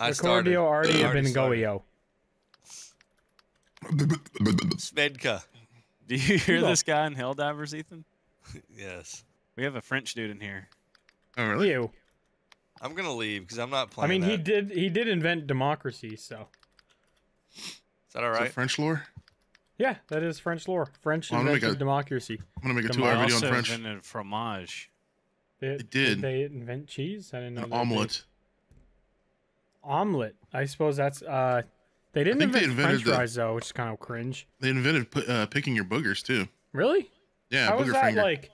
I started. Recordio already have been started. Goyo. Svedka. Do you hear go. this guy in Helldivers, Ethan? Yes. We have a French dude in here. Oh, really? You. I'm gonna leave because I'm not playing. I playing. mean, he did he did invent democracy, so Is that all right? Is? French lore? yeah, that is French lore. French Well, I'm gonna make invented a- democracy. I'm gonna make a Come two-hour video on also French. invented fromage. They, did. they invent cheese? I didn't know. An they did. omelet. Omelet. I suppose that's uh. They didn't think they invent French the- fries though, which is kind of cringe. They invented pu- uh, picking your boogers too. Really? Yeah, How booger was that finger. like?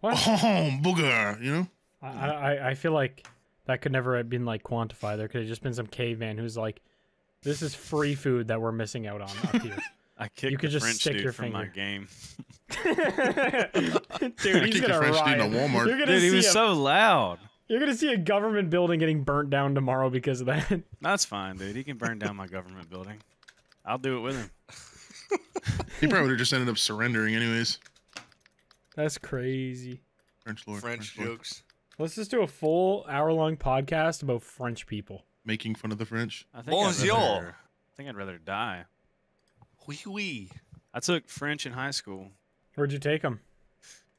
What? Oh, booger! You know. I, I I feel like that could never have been like quantified. There could have just been some caveman who's like, "This is free food that we're missing out on up here." I kicked could the just French stick dude your from my game. Dude, he's kicked a gonna French dude in a. Walmart. Dude, he was a, so loud. You're gonna see a government building getting burnt down tomorrow because of that. That's fine, dude. He can burn down my government building. I'll do it with him. He probably would have just ended up surrendering anyways. That's crazy. French lore. French lore. Oh, jokes. Let's just do a full hour long podcast about French people. Making fun of the French. I think I'd Bonjour. rather, I think I'd rather die. Wee wee. I took French in high school. Where'd you take them?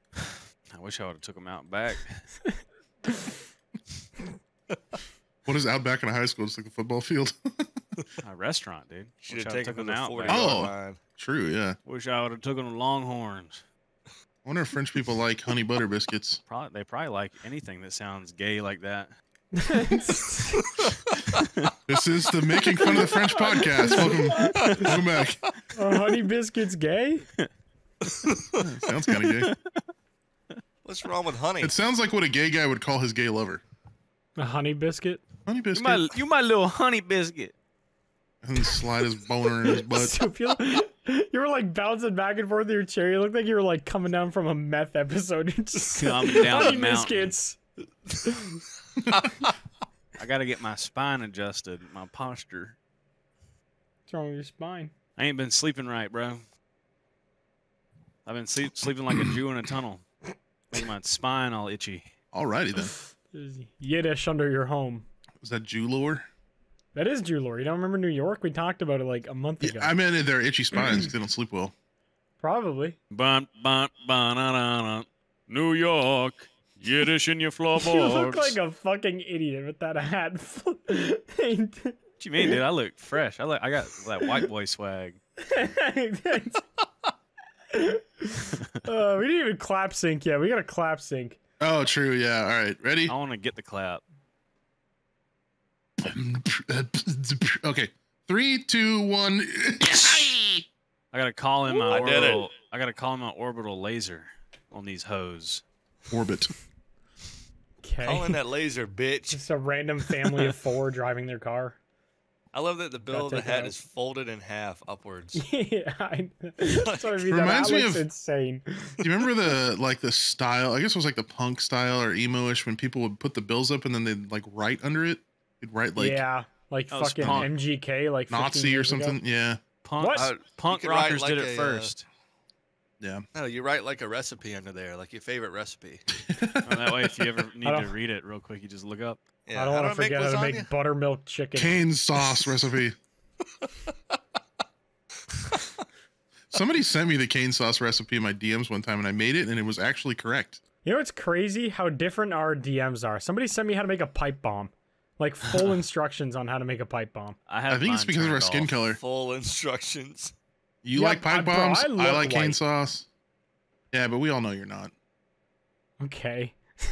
I wish I would have took him out back. What is out back in a high school? It's like a football field. A restaurant, dude. Should have taken took the him out Oh. line. True. Yeah. Wish I would have took him to Longhorns. I wonder if French people like honey butter biscuits. Probably they probably like anything that sounds gay like that. This is the Making Fun of the French podcast. Welcome, welcome back. Are honey biscuits gay? Sounds kind of gay. What's wrong with honey? It sounds like what a gay guy would call his gay lover. A honey biscuit? Honey You biscuit. my you my little honey biscuit. And slide his boner in his butt. So feel- you were like bouncing back and forth with your chair. You looked like you were like coming down from a meth episode. You're just Coming down honey the biscuits. I gotta get my spine adjusted, my posture. What's wrong with your spine? I ain't been sleeping right, bro. I've been sleep, sleeping like a Jew in a tunnel. Make my spine all itchy. Alrighty then. Yiddish under your home. Was that Jew lore? That is Drew Lore. You don't remember New York? We talked about it like a month ago. Yeah, I meant their itchy spines because they don't sleep well. Probably. Bun, bun, bun, na, na, na. New York, Yiddish in your floorboards. You look like a fucking idiot with that hat. What do you mean, dude? I look fresh. I look. I got that white boy swag. uh, we didn't even clap sync yet. We got a clap sync. Oh, true. Yeah. All right. Ready? I want to get the clap. okay. Three, two, one. I gotta call in my I did it. orbital. I gotta call in my orbital laser on these hoes. Orbit. Okay. Call in that laser, bitch. Just a random family of four driving their car. I love that the bill of the take hat out. is folded in half upwards. yeah, I, that's what I mean. That Reminds hat me of- insane. Do you remember the like the style? I guess it was like the punk style or emo-ish when people would put the bills up and then they'd like write under it. They'd write like yeah, like That fucking punk. MGK, like 15 Nazi or years ago. something. Yeah. Punk, What? Uh, punk you could write rockers like did it a, uh, first. Yeah. No, you write like a recipe under there, like your favorite recipe. And that way, if you ever need to read it real quick, you just look up. Yeah, I don't want to forget how to make buttermilk chicken. Cane sauce recipe. Somebody sent me the cane sauce recipe in my DMs one time and I made it and it was actually correct. You know what's crazy? How different our DMs are. Somebody sent me how to make a pipe bomb, like full instructions on how to make a pipe bomb. I have. I think it's because of our skin off. color. Full instructions. You Yeah, like I- pipe bro, bombs? I I, look like cane sauce. Yeah, but we all know you're not. Okay.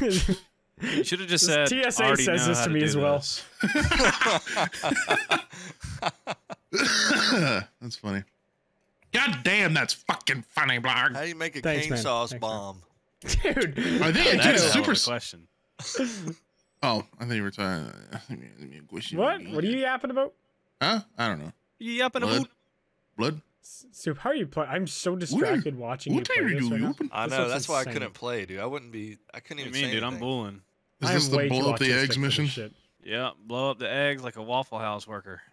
You should have just said. TSA "Already says know this how to me do as well." that's funny. God damn, that's fucking funny, Blarg. How do you make a Thanks, cane man. sauce Thanks, man. bomb? Dude. I think it That's a hell of super. a s- question. Oh, I think you were talking. What? What are you yapping about? Huh? I don't know. You yapping Blood. about? Blood. S- Soup, how are you playing? I'm so distracted watching you What play are this you right now. I know. looks That's why I couldn't play, dude. I wouldn't be. I couldn't What do even you mean, say dude? I'm anything. Bulling. Is I this the blow up the eggs mission? shit. Yeah, blow up the eggs like a Waffle House worker.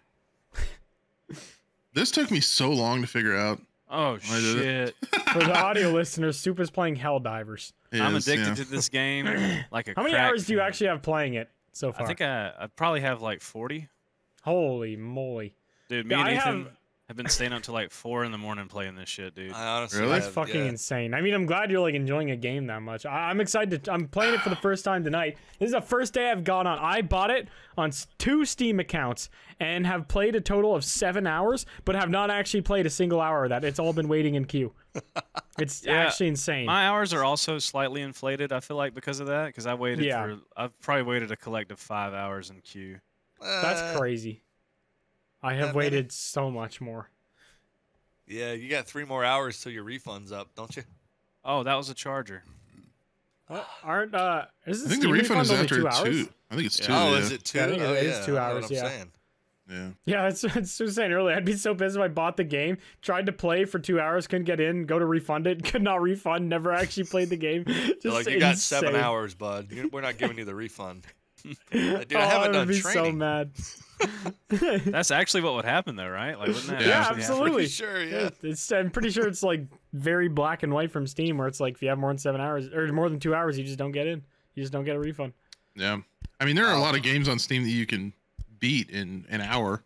This took me so long to figure out. Oh shit! For the audio listeners, Soup is playing Helldivers. I'm addicted yeah. to this game like a. How many crack hours do you actually have playing it? so far. I think I I probably have like 40. Holy moly. Dude, me Yeah, and I Ethan have- have been staying up till like four in the morning playing this shit, dude. I honestly Really? That's fucking yeah. insane. I mean, I'm glad you're like enjoying a game that much. I- I'm excited. To- I'm playing it for the first time tonight. This is the first day I've gone on. I bought it on two Steam accounts and have played a total of seven hours, but have not actually played a single hour of that. It's all been waiting in queue. It's Yeah, actually insane. My hours are also slightly inflated. I feel like because of that, because I waited Yeah. for I've probably waited a collective five hours in queue. That's Uh, crazy. I have that many? waited so much more. Yeah, you got three more hours till your refund's up, don't you? Oh, that was a charger. What? Aren't uh? Is I think the Steam refund is after two hours? two. I think it's two. oh, yeah. is it two? Yeah, I think it oh, is yeah, two I know what hours, yeah. saying. Yeah. Yeah, that's that's what I was saying earlier. I'd be so pissed if I bought the game, tried to play for two hours, couldn't get in, go to refund it, could not refund, never actually played the game. Just like you got seven hours, bud. We're not giving you the refund. Dude, oh, I haven't would done be so mad. That's actually what would happen though, right? Like, wouldn't that Yeah, yeah, happen? absolutely. Pretty sure, yeah. It's, I'm pretty sure it's like very black and white from Steam, where it's like if you have more than seven hours or more than two hours, you just don't get in. You just don't get a refund. Yeah. I mean, there are a lot of games on Steam that you can beat in an hour.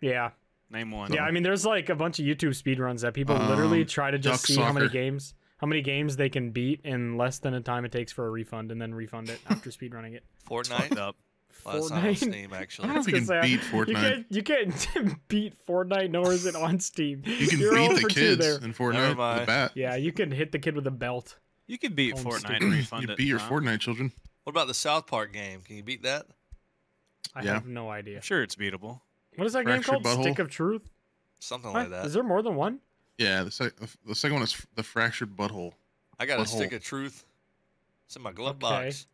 Yeah, Name one. yeah. I mean, there's like a bunch of YouTube speedruns that people literally Um, try to just Duck see how many games, how many games they can beat in less than a time it takes for a refund, and then refund it after speedrunning it. Fortnite. up. Well, that's not on Fortnite. Steam, I actually. don't know if you can gonna say, beat You Fortnite. can't, you can't beat Fortnite, nor is it on Steam. You can You're beat the kids in Fortnite with a bat. Yeah, you can hit the kid with a belt. You can beat On Fortnite and refund You it. beat your huh? Fortnite children. What about the South Park game? Can you beat that? I Yeah. have no idea. I'm sure it's beatable. What is that game called? Butthole? Stick of Truth? Something What? like that. Is there more than one? Yeah, the, sec- the second one is the fractured butthole. I got a stick of truth. It's in my glove Okay. box.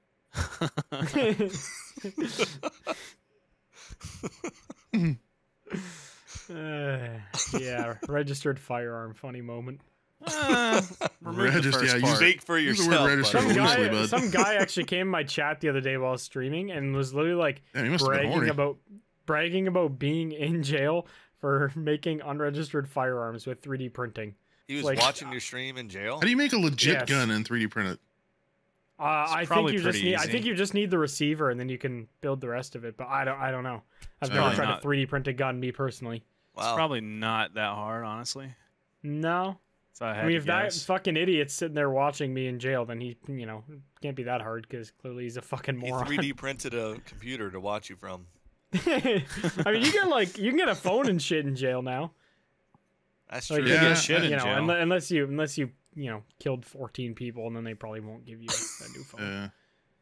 Uh, yeah, registered firearm. Funny moment. Uh, remove Regist- yeah, you part. Speak for Use the word yourself. register buddy. Some loosely, guy, bud. some guy actually came in my chat the other day while I was streaming and was literally like Damn, you must have been bragging horny. about bragging about being in jail for making unregistered firearms with 3D printing. He was like- watching your stream in jail. How do you make a legit Yes. gun and 3D print it? Uh, I think you just pretty need. I think you just need the receiver, and then you can build the rest of it. But I don't. I don't know. I've never tried not. to 3D print a gun, me personally. It's probably not that hard, honestly. No, If I had I mean, to if that fucking idiot's sitting there watching me in jail, then he, you know, can't be that hard because clearly he's a fucking He moron. 3D printed a computer to watch you from. I mean, you get like you can get a phone and shit in jail now. That's Like, true. you get shit in you know, jail. unless you unless you you know killed 14 people, and then they probably won't give you a new phone. Uh,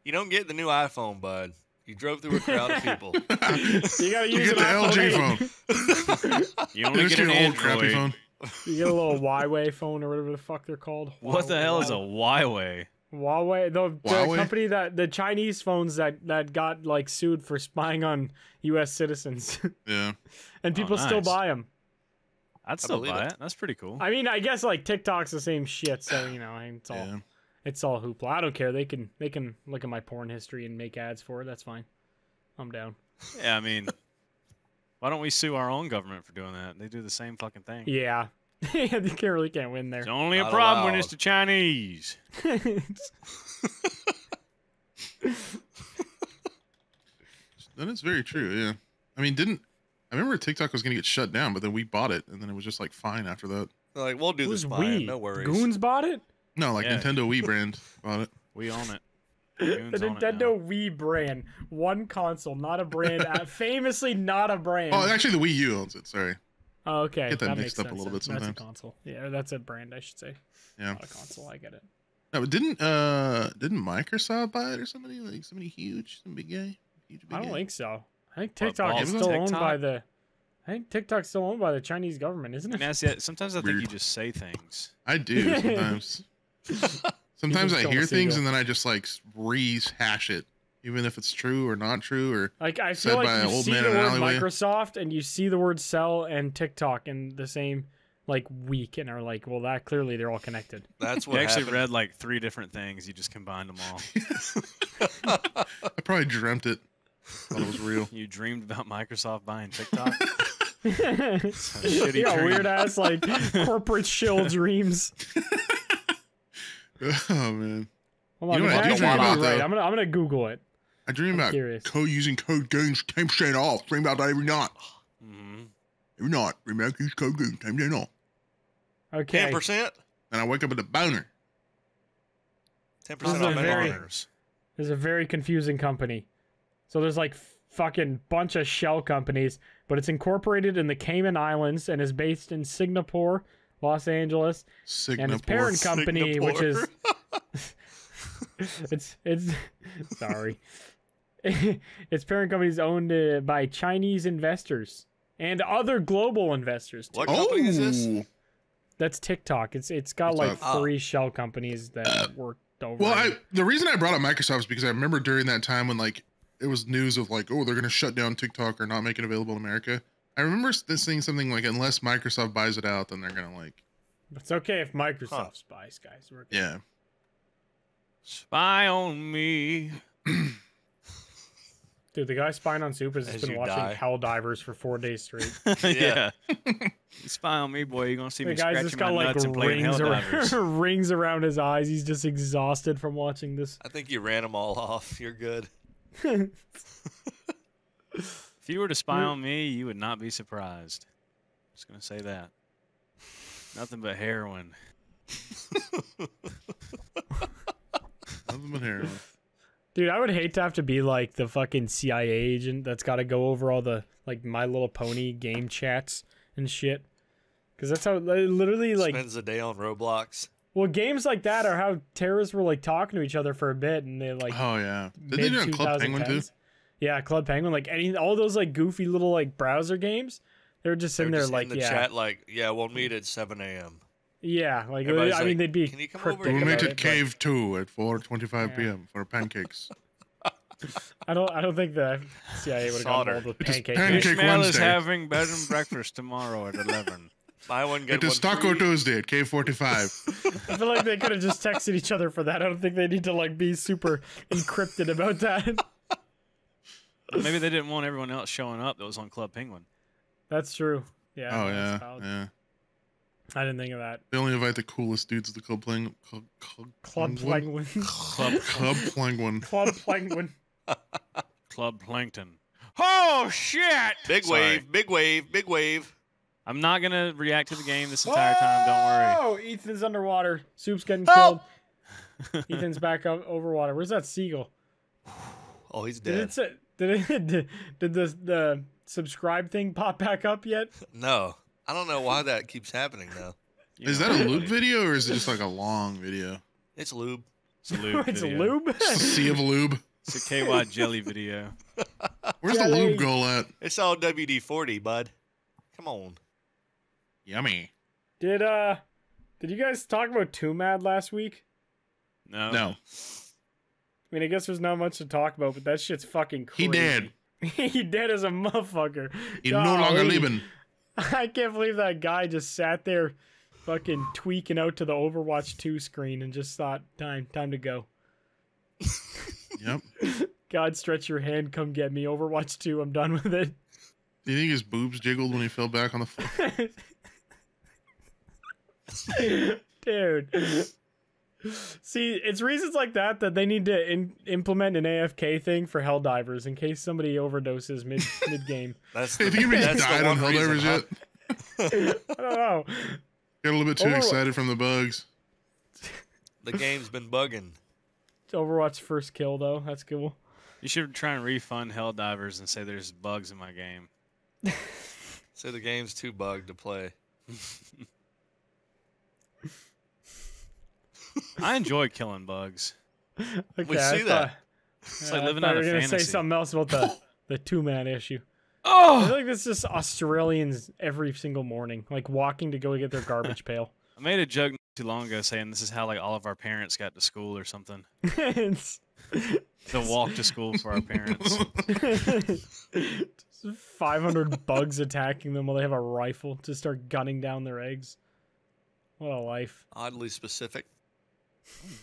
You don't get the new iPhone, bud. You drove through a crowd of people. You gotta you use get the an LG iPhone phone. you only Just get get an an old crappy phone. You get a little Huawei phone or whatever the fuck they're called. What the hell is a Huawei. Huawei? Huawei? The, the company that the Chinese phones that that got like sued for spying on U.S. citizens, Yeah. and Oh, people still buy them. I'd still buy it. it. That's pretty cool. I mean, I guess like TikTok's the same shit, so you know, it's all Yeah. it's all hoopla. I don't care. They can they can look at my porn history and make ads for it. That's fine. I'm down. Yeah, I mean, why don't we sue our own government for doing that? They do the same fucking thing. Yeah, they can't really can't win there. It's only a Not problem when it's the Chinese. That is very true. Yeah. I mean, didn't I remember TikTok was going to get shut down, but then we bought it, and then it was just like fine after that. They're like, we'll do Who's this spying. we? No worries. Goons bought it. No, like Yeah. Nintendo Wii brand bought it. We own it. the Goons own. Nintendo Wii brand, one console, not a brand. famously, not a brand. Oh, actually, the Wii U owns it. Sorry. Oh, okay, Get that makes mixed up a sense little then. bit That's a console. Yeah, that's a brand, I should say. Yeah. Not a console. I get it. No, but didn't uh didn't Microsoft buy it or somebody like somebody huge, some big guy, huge big I don't guy? think so. I think TikTok is still on owned by the. I think TikTok's still owned by the Chinese government, isn't it? that's. Sometimes I think you just say things. I do sometimes. sometimes I hear things to and then I just like rehash it, even if it's true or not true or Like I Said feel by like an you old see man the in an alleyway. Microsoft and you see the word sell and TikTok in the same like week and are like, well, that clearly they're all connected. That's You what actually happened. read like three different things. You just combined them all. I probably dreamt it. Thought it was real. You dreamed about Microsoft buying TikTok. yeah, shitty dream. weird ass like corporate shill dreams. oh man. Hold on, You know what I I do actually dream be about, right, though? I'm gonna I'm gonna Google it. I dream I'm about curious. code using code gains ten percent off. Dream about that every night. hmm Every night. Dream about use code gains ten percent off. Okay. Ten percent. And I wake up with a boner. Ten This is percent a on very- very... There's a very confusing company. So there's like fucking bunch of shell companies, but it's incorporated in the Cayman Islands and is based in Singapore, Los Angeles, Singapore. and its parent company, which is it's it's sorry, its parent company is owned uh, by Chinese investors and other global investors. Too. What company is this? Oh. That's TikTok. It's it's got like TikTok. Oh. three shell companies that worked over. Well, I the reason I brought up Microsoft is because I remember during that time when like it was news of like, oh, they're gonna shut down TikTok or not make it available in America. I remember s- this saying something like, unless Microsoft buys it out, then they're gonna like, it's okay if Microsoft buys, guys. We're good. yeah. Spy on me. Dude, the guy spying on Soup has As been watching die. Helldivers for four days straight. yeah. You spy on me, boy. You're gonna see the me guy's scratching just got my like nuts and playing rings, Helldivers. around, rings around his eyes. He's just exhausted from watching this. I think you ran them all off. You're good. If you were to spy on me, you would not be surprised. Just gonna say that. Nothing but heroin. Nothing but heroin. Dude, I would hate to have to be like the fucking CIA agent that's got to go over all the like My Little Pony game chats and shit. Because that's how li- literally like Spends the day on Roblox. Well games like that are how terrorists were like talking to each other for a bit and they like Oh yeah. Did they do it Club Penguin too? Yeah, Club Penguin, like any all those like goofy little like browser games. They were just sitting They're there just like in the yeah, chat, like, yeah, we'll meet at 7 a.m. yeah, like Everybody's I mean like, they'd be "Can you come over We'll meet at it, but Cave Two at 4:25 Yeah. p.m. for pancakes. I don't I don't think the CIA would have got Solder. involved with Just pancake. pancake mix. Ishmael is having bed and breakfast tomorrow at 11. Buy one, get It is one Taco free. Tuesday at Cave 45. I feel like they could have just texted each other for that. I don't think they need to like be super encrypted about that. Maybe they didn't want everyone else showing up that was on Club Penguin. That's true. Yeah. oh yeah, yeah. I didn't think of that. They only invite the coolest dudes at the club playing club, club, Club Penguin? Penguin. Club club penguin. Club Penguin. Club Plankton. Oh shit! Big Sorry. wave, big wave, big wave. I'm not gonna react to the game this entire time. Don't worry. Oh, Ethan's underwater. Soup's getting Help! killed. Ethan's back up over water. Where's that seagull? Oh, he's Did dead. it say, did it did, did the the subscribe thing pop back up yet? No, I don't know why that keeps happening though. You Is know, that a lube video or is it just like a long video? It's lube. It's a lube. it's video. a lube. Sea of lube. It's a KY jelly video. Where's the lube goal at? It's all WD forty, bud. Come on. Yummy. Did uh did you guys talk about Twomad last week? No. No. I mean, I guess there's not much to talk about, but that shit's fucking crazy. He crazy. dead. he dead as a motherfucker. He's no longer living. I can't believe that guy just sat there fucking tweaking out to the Overwatch 2 screen and just thought, time, time to go. Yep. God, stretch your hand, come get me. Overwatch 2, I'm done with it. Do you think his boobs jiggled when he fell back on the floor? Dude. See, it's reasons like that that they need to in- implement an AFK thing for Helldivers in case somebody overdoses mid mid game. That's Have you even died on one reason, Helldivers yet? I don't know. Got a little bit too Overwatch- excited from the bugs. The game's been bugging. It's Overwatch first kill though. That's cool. You should try and refund Helldivers and say there's bugs in my game. So the game's too bugged to play. I enjoy killing bugs. Okay, see I that. thought- It's like I living out were gonna say something else about the the Twomad issue. Oh, I feel like this is Australians every single morning, like walking to go get their garbage pail. I made a joke not too long ago saying this is how like all of our parents got to school or something. The walk to school for our parents. 500 bugs attacking them while they have a rifle to start gunning down their eggs. What a life. Oddly specific.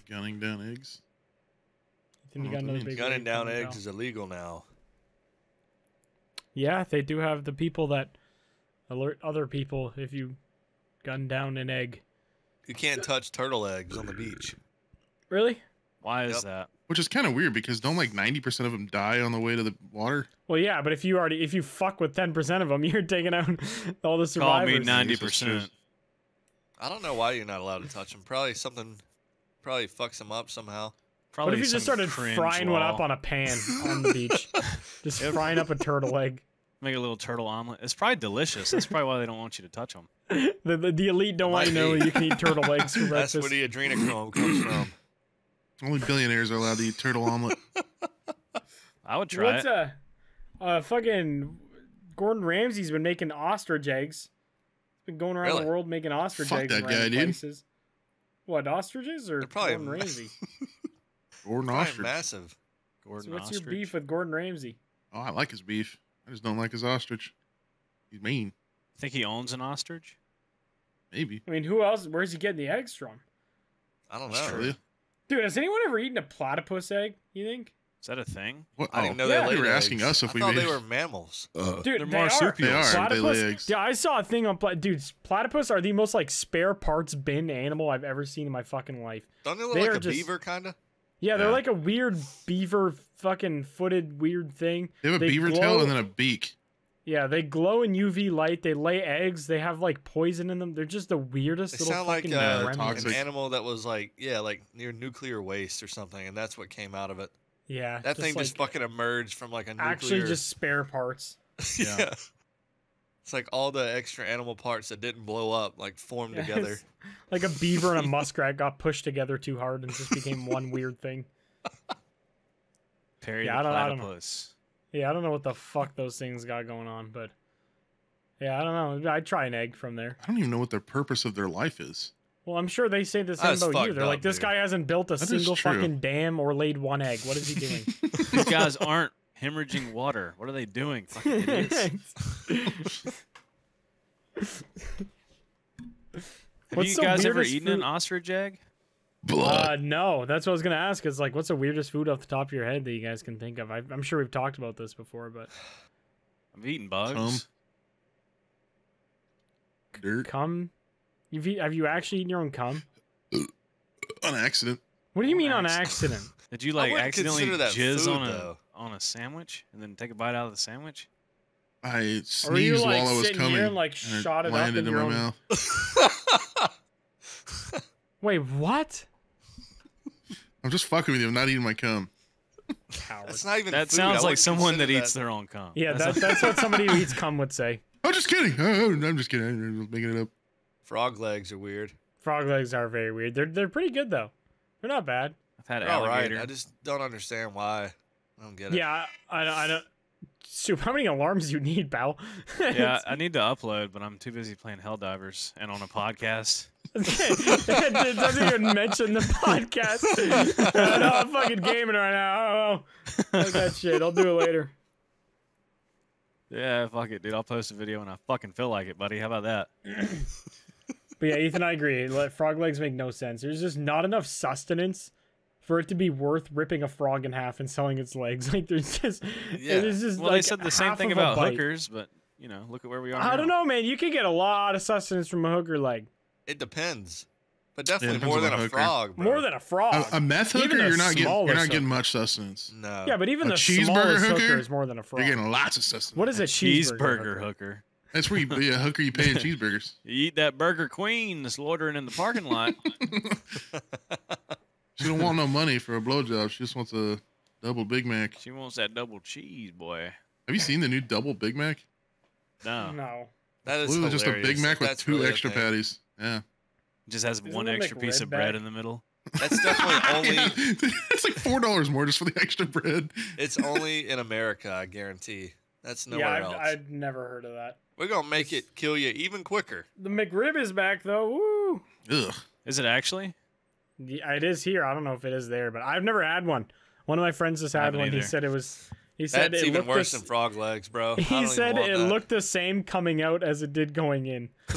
Gunning down eggs. Then you got another big Gunning down eggs is illegal now. Yeah, they do have the people that alert other people if you gun down an egg. You can't touch turtle eggs on the beach. Really? Why is yep. that? Which is kind of weird because don't like 90% of them die on the way to the water? Well, yeah, but if you already if you fuck with 10% of them, you're taking out all the survivors. Call me 90%. I don't know why you're not allowed to touch them. Probably something, probably fucks them up somehow. Probably What if you just started cringe frying one up on a pan on the beach? Just Yep. frying up a turtle egg. Make a little turtle omelet. It's probably delicious. That's probably why they don't want you to touch them. The, the, the elite don't want to know you can eat turtle eggs for breakfast. That's where the adrenochrome comes from. Only billionaires are allowed to eat turtle omelet. I would try What's it. uh, uh, fucking Gordon Ramsay's been making ostrich eggs. He's been going around Really? the world making ostrich Fuck eggs in that guy, random dude. places. What ostriches or They're probably Gordon Ramsay? Or an Probably ostrich. massive. Gordon So what's ostrich. your beef with Gordon Ramsay? Oh, I like his beef. I just don't like his ostrich. He's mean. Think he owns an ostrich? Maybe. I mean, who else? Where's he getting the eggs from? I don't know. Australia. Dude, has anyone ever eaten a platypus egg? You think? Is that a thing? What? I didn't oh, know Yeah. they You laid were asking us if I we thought made- they were mammals. Dude, They're they marsupials. are. They are. Platypus. They lay eggs. Yeah, I saw a thing on pla- dudes. Platypus are the most like spare parts bin animal I've ever seen in my fucking life. Don't they look They like are a just- beaver, kind of? Yeah, they're Yeah. like a weird beaver fucking footed weird thing. They have a They beaver glow- tail and then a beak. Yeah, they glow in UV light. They lay eggs. They have like poison in them. They're just the weirdest They little sound like uh, toxic. an animal that was like, yeah, like near nuclear waste or something, and that's what came out of it. Yeah, That thing just fucking emerged from like a nuclear. actually just spare parts. yeah. Yeah. It's like all the extra animal parts that didn't blow up, like formed Yeah, together. Like a beaver and a muskrat got pushed together too hard and just became one weird thing. Perry Yeah, the I don't- I don't know. platypus. Yeah, I don't know what the fuck those things got going on, but yeah, I don't know. I'd try an egg from there. I don't even know what the purpose of their life is. Well, I'm sure they say the same That's about you. They're like, this dude. guy hasn't built a That is single fucking dam or laid one egg. What is he doing? These guys aren't hemorrhaging water. What are they doing? Fucking idiots. Have What's you guys ever weirdest eaten an ostrich egg? Blood. uh, no, that's what I was gonna ask. Is like, what's the weirdest food off the top of your head that you guys can think of? I, I'm sure we've talked about this before, but I've eaten bugs. Cum. Dirt. cum. You've eat, have you actually eaten your own cum? On accident. What do you On mean on accident. accident? Did you like wouldn't accidentally consider that jizz food, on a though. on a sandwich and then take a bite out of the sandwich? I Or were you sneezed like while I was sitting coming. here and like and shot it up landed in in your my own? mouth. Wait, what? I'm just fucking with you. I'm not eating my cum. Coward. That's not even. That food. I sounds like wouldn't someone that consider eats their own cum. Yeah, That's that, that's what somebody who eats cum would say. I'm just kidding. Oh, oh, I'm just kidding. I'm just making it up. Frog legs are weird. Frog legs are very weird. They're they're pretty good though. They're not bad. I've had They're all right. I just don't understand why. I don't get it. Yeah, I, I don't. I don't. Soup, how many alarms do you need, pal? yeah, I need to upload, but I'm too busy playing Helldivers and on a podcast. it doesn't even mention the podcast. no, I'm fucking gaming right now. Oh, fuck that shit. I'll do it later. Yeah, fuck it, dude. I'll post a video when I fucking feel like it, buddy. How about that? But yeah, Ethan, I agree. Like, Frog legs make no sense. There's just not enough sustenance for it to be worth ripping a frog in half and selling its legs. Like there's just, Yeah. it is just Well, like they said the same thing about bite. hookers, but you know, look at where we are. I now. don't know, man. You can get a lot of sustenance from a hooker leg. It depends, but definitely depends more than the a frog. Bro. More than a frog. A, a meth hooker, the you're not getting. You're smallest not getting hooker. much sustenance. no. yeah, but even a the cheeseburger smallest hooker hooker? is more than a frog. You're getting lots of sustenance. What is a cheeseburger? cheeseburger hooker? hooker. That's where you be a hooker. You pay in cheeseburgers. You eat that Burger Queen that's loitering in the parking lot. She don't want no money for a blowjob. She just wants a double Big Mac. she wants that double cheese, boy. Have you seen the new double Big Mac? No, No. that is Literally just a Big. Mac with That's two really extra patties. Yeah. just has Isn't one extra piece of bread bag? in the middle. That's definitely only. it's like four dollars more just for the extra bread. It's only in America, I guarantee. That's nowhere yeah, I've, else. I've never heard of that. We're gonna make it kill you even quicker. The McRib is back though. Woo! Ugh. Is it actually? Yeah, it is here. I don't know if it is there, but I've never had one. One of my friends just I had haven't one. He said it was. He said That's it even worse the than frog legs, bro. He said it that. looked the same coming out as it did going in.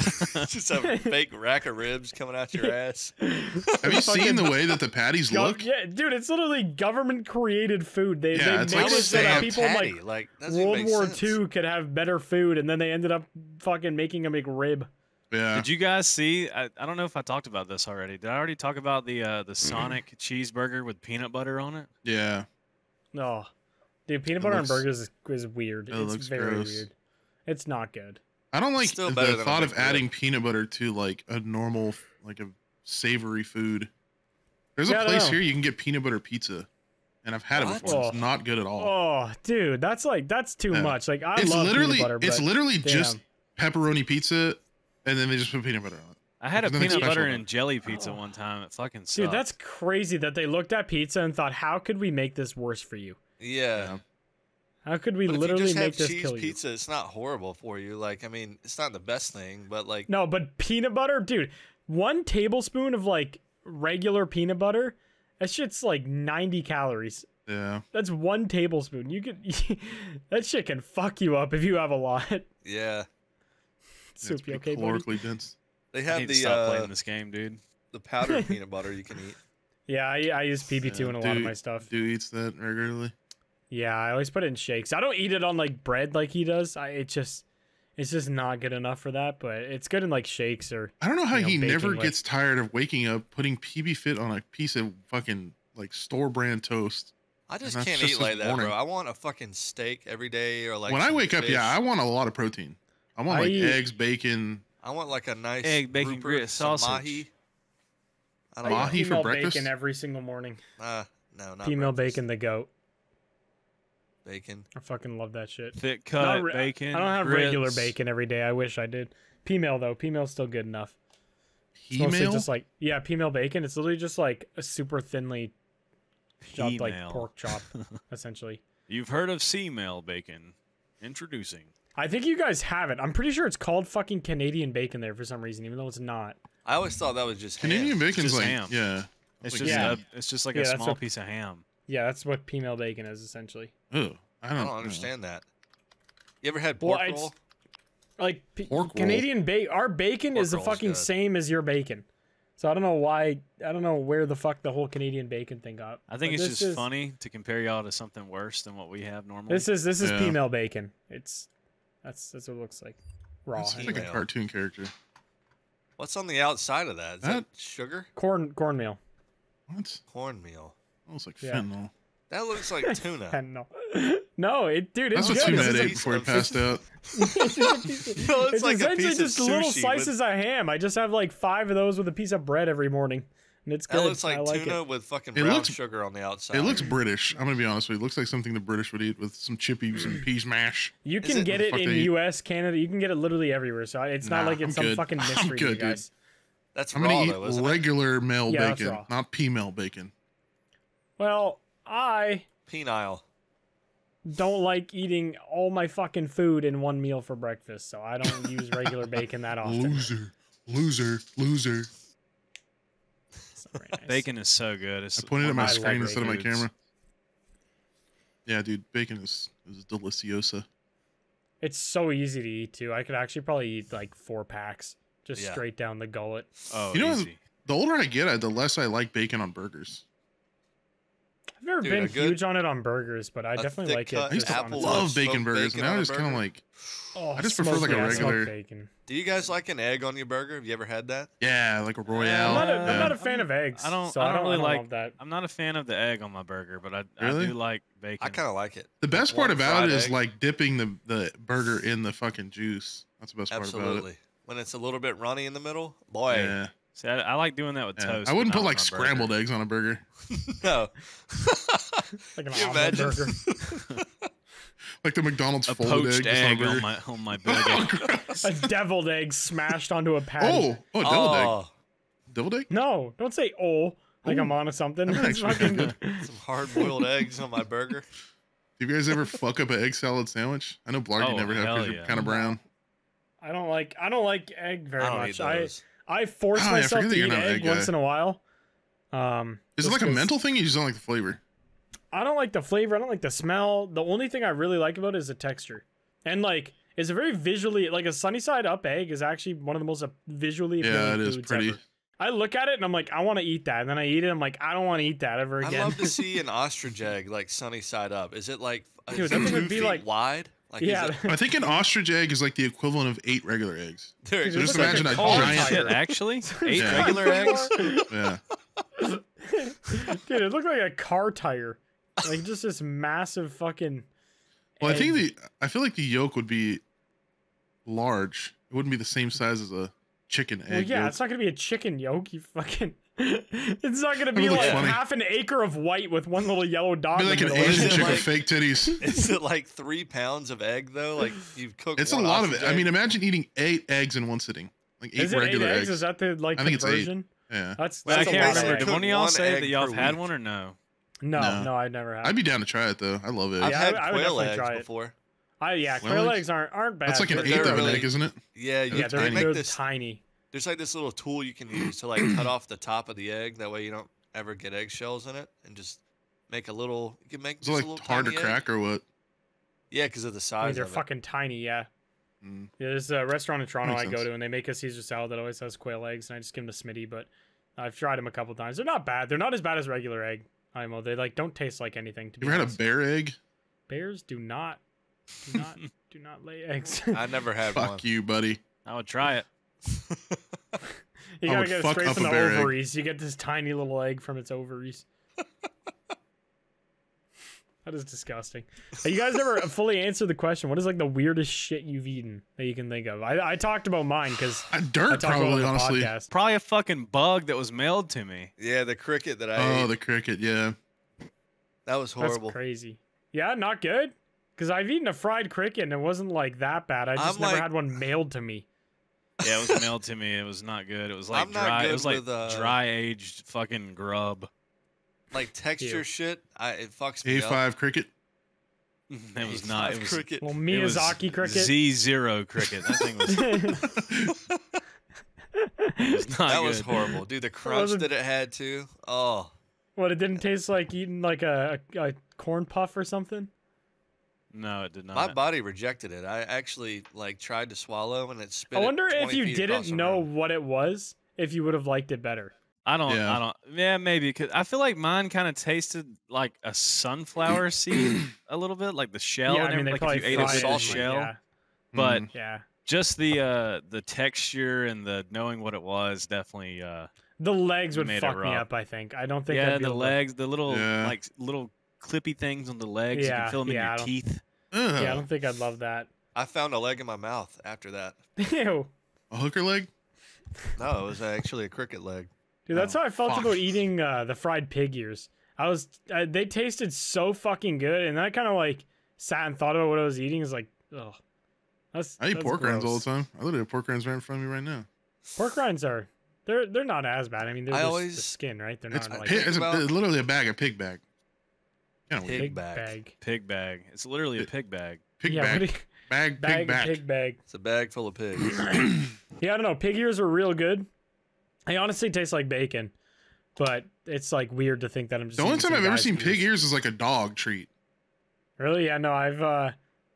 just a fake rack of ribs coming out your ass. Have you seen the way that the patties Gov- look? yeah, dude, it's literally government created food. They, Yeah, they it's made like it so that people patty. like like World War sense. II could have better food, and then they ended up fucking making a McRib. Yeah. Did you guys see? I, I don't know if I talked about this already. Did I already talk about the uh, the Sonic cheeseburger with peanut butter on it? yeah. No, dude, peanut It butter looks- on burgers is, is weird. it it's looks very gross. weird. It's not good. I don't like Still the than a thought of McRib. adding peanut butter to like a normal, like a savory food. There's Yeah, I a place here you can get peanut butter pizza, and I've had it What? before. It's Oh. not good at all. Oh, dude, that's like that's too Yeah. much. Like I it's love literally, peanut butter, but it's literally just pepperoni pizza, and then they just put peanut butter on it. I had a There's nothing peanut butter and jelly pizza one time. It fucking sucked. dude, that's crazy that they looked at pizza and thought, how could we make this worse for you? Yeah. How could we But if literally you just make have this cheese kill you? pizza, it's not horrible for you. Like, I mean, it's not the best thing, but like, No, but peanut butter, dude, one tablespoon of like regular peanut butter, that shit's like 90 calories. Yeah. That's one tablespoon. You could that shit can fuck you up if you have a lot. yeah, It's Soupy, pretty okay, buddy? calorically dense. they have the stop uh, playing this game, dude. the powdered peanut butter you can eat. Yeah, I, I use PB2 Yeah, in a lot of my stuff. Dude eats that regularly. Yeah, I always put it in shakes. I don't eat it on like bread like he does. I it just it's just not good enough for that, but it's good in like shakes or I don't know how You know, he never with- gets tired of waking up, putting PB Fit on a piece of fucking like store brand toast. I just can't just eat like that, morning. bro. I want a fucking steak every day, or like when I some wake up, yeah, I want a lot of protein. I want like I- eggs, bacon. I want like a nice Egg, bacon, Rupert, grit, sausage. mahi. I I don't eat know. Mahi for female breakfast? bacon every single morning. Uh, no, not Female breakfast. bacon, the goat. Bacon. I fucking love that shit. Thick cut re- bacon. I don't have regular bacon every day. I wish I did. Peameal though, peameal's still good enough. It's mostly Email? just like yeah, peameal bacon. It's literally just like a super thinly chopped like pork chop, essentially. You've heard of female bacon? Introducing. I think you guys have it. I'm pretty sure it's called fucking Canadian bacon there for some reason, even though it's not. I always thought that was just Canadian ham. bacon's just like ham. yeah. It's like just Yeah. a, it's just like Yeah, a small what- piece of ham. Yeah, that's what peameal bacon is essentially. Ugh, I don't, I don't know. understand that. You ever had Well, pork it's- roll? Like Pork. Canadian bacon, our bacon Pork is the fucking good. same as your bacon. So I don't know why. I don't know where the fuck the whole Canadian bacon thing got. I think but it's just is- funny to compare y'all to something worse than what we have normally. This is this is Yeah. peameal bacon. It's that's that's what it looks like. Raw. It's like a cartoon character. What's on the outside of that? Is that, That- sugar? corn cornmeal. What? Cornmeal. That looks like Yeah. fentanyl. That looks like tuna. And no, no, it dude, it's That's what good. Tuna This is ate before he passed out. it's No, it's like a essentially piece of just little sushi with- slices of ham. I just have like five of those with a piece of bread every morning, and it's That good. looks like, I like tuna it. with fucking brown looks- sugar on the outside. It looks British. I'm gonna be honest with you. It looks like something the British would eat with some chippies and peas mash. You can it- get it in they eat. U.S., Canada. You can get it literally everywhere. So it's not like it's I'm some good. fucking I'm mystery to you good, dude. guys. That's I'm raw gonna eat isn't it? regular male Yeah, bacon, raw. not female bacon. Well, I Penile. don't like eating all my fucking food in one meal for breakfast, so I don't use regular bacon that often. Loser, loser, loser. It's not very nice. Bacon is so good. It's I pointed at one my I my like screen instead of my camera. Yeah, dude, bacon is is deliciosa. It's so easy to eat too. I could actually probably eat like four packs just Yeah. straight down the gullet. Oh, You know, easy. The older I get, I- the less I like bacon on burgers. I've never Dude, been a good- huge on it on burgers, but I definitely like it. I used to apple Love bacon smoked burgers, bacon and now on I a just kind of like, Oh, I just prefer, like, a yeah, smoked regular- bacon. Do you guys like an egg on your burger? Have you ever had that? yeah, like a I'm royale. not, a, Uh, I'm not a I'm- fan of eggs. I don't- So I I don't don't, really I don't like- that. I'm not a fan of the egg on my burger, but I, I Really? do like bacon. I kind of like it. The best One part about it is egg. like dipping the the burger in the fucking juice. That's the best part about Absolutely. When it's a little bit runny in the middle, boy. Yeah, See, I, I like doing that with yeah. toast. I wouldn't put like scrambled burger. eggs on a burger. no. Like an Can you omelet imagine? burger. Like the McDonald's A folded poached egg, just on a egg on my on my oh, burger. a deviled egg smashed onto a patty. Oh, oh, deviled egg. oh, Deviled egg? No, don't say oh like Ooh. I'm on onto something. It's fucking good. some hard-boiled eggs on my burger. Do you guys ever fuck up an egg salad sandwich? I know Blargy Oh, never have hell because you're yeah. kind of brown. I don't like I don't like egg very I don't much. eat I those. I force Oh, yeah, I myself to eat an egg egg once in a while. Um, Is it like a mental thing? You just don't like the flavor. I don't like the flavor. I don't like the smell. The only thing I really like about it is the texture, and like it's a very visually like a sunny side up egg is actually one of the most visually appealing Yeah, it is foods pretty. ever. I look at it and I'm like, I want to eat that, and then I eat it. I'm like, I don't want to eat that ever again. I'd love to see an ostrich egg like sunny side up. Is it like Dude, is that it thing would be feet like- wide? Like, yeah, I think an ostrich egg is like the equivalent of eight regular eggs. there Dude, you it just go. looks like imagine a car giant- tire. Shit, actually, eight Yeah. regular eggs. Yeah. Dude, it looked like a car tire. Like just this massive fucking. Well, I think the I feel like the yolk would be large. It wouldn't be the same size as a chicken egg. Well, yeah, yolk. it's not gonna be a chicken yolk. You fucking. it's not gonna be That'd like funny. half an acre of white with one little yellow dot. Be like an. Asian Is chick like- with fake titties. Is it like three pounds of egg though? Like you've cooked. It's a lot of it. ostrich I mean, imagine eating eight eggs in one sitting. Like eight Is it eight regular eggs? eggs. Is that the like I think it's eight. Yeah. That's, Wait, I that's a can't lot of remember. Did one of y'all say that y'all have had week. one or no? No, No. no, I never have. I'd be down to try it though. I love it. I've Yeah, I had would- I would quail definitely eggs try it. before. I, yeah, Quail quail eggs? eggs aren't aren't bad. That's like an eighth of an really- egg, isn't it? Yeah, Yeah, they're, tiny. they're tiny. There's like this little tool you can use to like cut off the top of the egg. That way you don't ever get eggshells in it, and just make a little. You can make Is just it a like little hard to tiny egg. crack or what? Yeah, because of the I mean, size they're of it. fucking tiny. Yeah. Mm. Yeah, there's a restaurant in Toronto Makes I go sense. to, and they make a Caesar salad that always has quail eggs, and I just give them to Smitty. But I've tried them a couple times. They're not bad. They're not as bad as regular egg. I IMO. They like don't taste like anything. To You be ever had a bear egg? Bears do not, do not, do not lay eggs. I never had Fuck one. you, buddy. I would try it. You gotta get it fuck straight from the bear egg. ovaries. You get this tiny little egg from its ovaries. that is disgusting. Have you guys ever fully answered the question? What is like the weirdest shit you've eaten that you can think of? I, I talked about mine because I dirt, talked about probably, honestly. podcast. Probably a fucking bug that was mailed to me. Yeah, the cricket that I Oh, ate. the cricket, yeah. that was horrible. That's crazy. Yeah, not good. Because I've eaten a fried cricket and it wasn't like that bad. I just I'm never like- had one mailed to me. Yeah, it was mailed to me. It was not good. It was like I'm not dry. It was like with, uh, dry aged fucking grub. Like texture Ew. shit, I it fucks me up. A5 cricket. It was not. It was cricket. Well, it was Miyazaki cricket. Z zero cricket. That thing was, it was not that was horrible, dude. The crunch wasn't- that it had too. Oh, what, it didn't taste like eating like a, a, a corn puff or something? No, it did not. my body rejected it. I actually like tried to swallow and it spit. I it wonder if you didn't know room. what it was, if you would have liked it better. I don't. Yeah. I don't. Yeah, maybe because I feel like mine kind of tasted like a sunflower seed a little bit, like the shell. yeah, and I mean, they like probably if you ate a it raw and, shell. Yeah, But Mm. yeah. just the uh the texture and the knowing what it was definitely uh The legs would Made it fuck me up. I think. I don't think. yeah be the able to- legs the little Yeah. like little clippy things on the legs you Yeah, can feel them yeah, I in don't- your teeth Ugh. Yeah, I don't think I'd love that. I found a leg in my mouth after that. Ew. A hooker leg? No, it was actually a cricket leg. Dude, that's Oh, how I felt fuck. about eating uh, the fried pig ears. I was, uh, they tasted so fucking good, and then I kind of like sat and thought about what I was eating. Is like, ugh. That's, I eat that's pork rinds all the time. I literally have pork rinds right in front of me right now. Pork rinds are, they're they're not as bad. I mean, they're I just the always- skin, right? They're not I like it's, a, it's literally a bag, a pig bag. Kind of Pig pig bag. bag. pig bag it's literally a pig bag Pig yeah, bag. what you- bag, bag pig back. pig bag. It's a bag full of pigs. Yeah, I don't know. Pig ears are real good. They honestly taste like bacon, but it's like weird to think that I'm just. The only time some I've ever guy's seen pig ears is like a dog treat. Really? Yeah, no, I've uh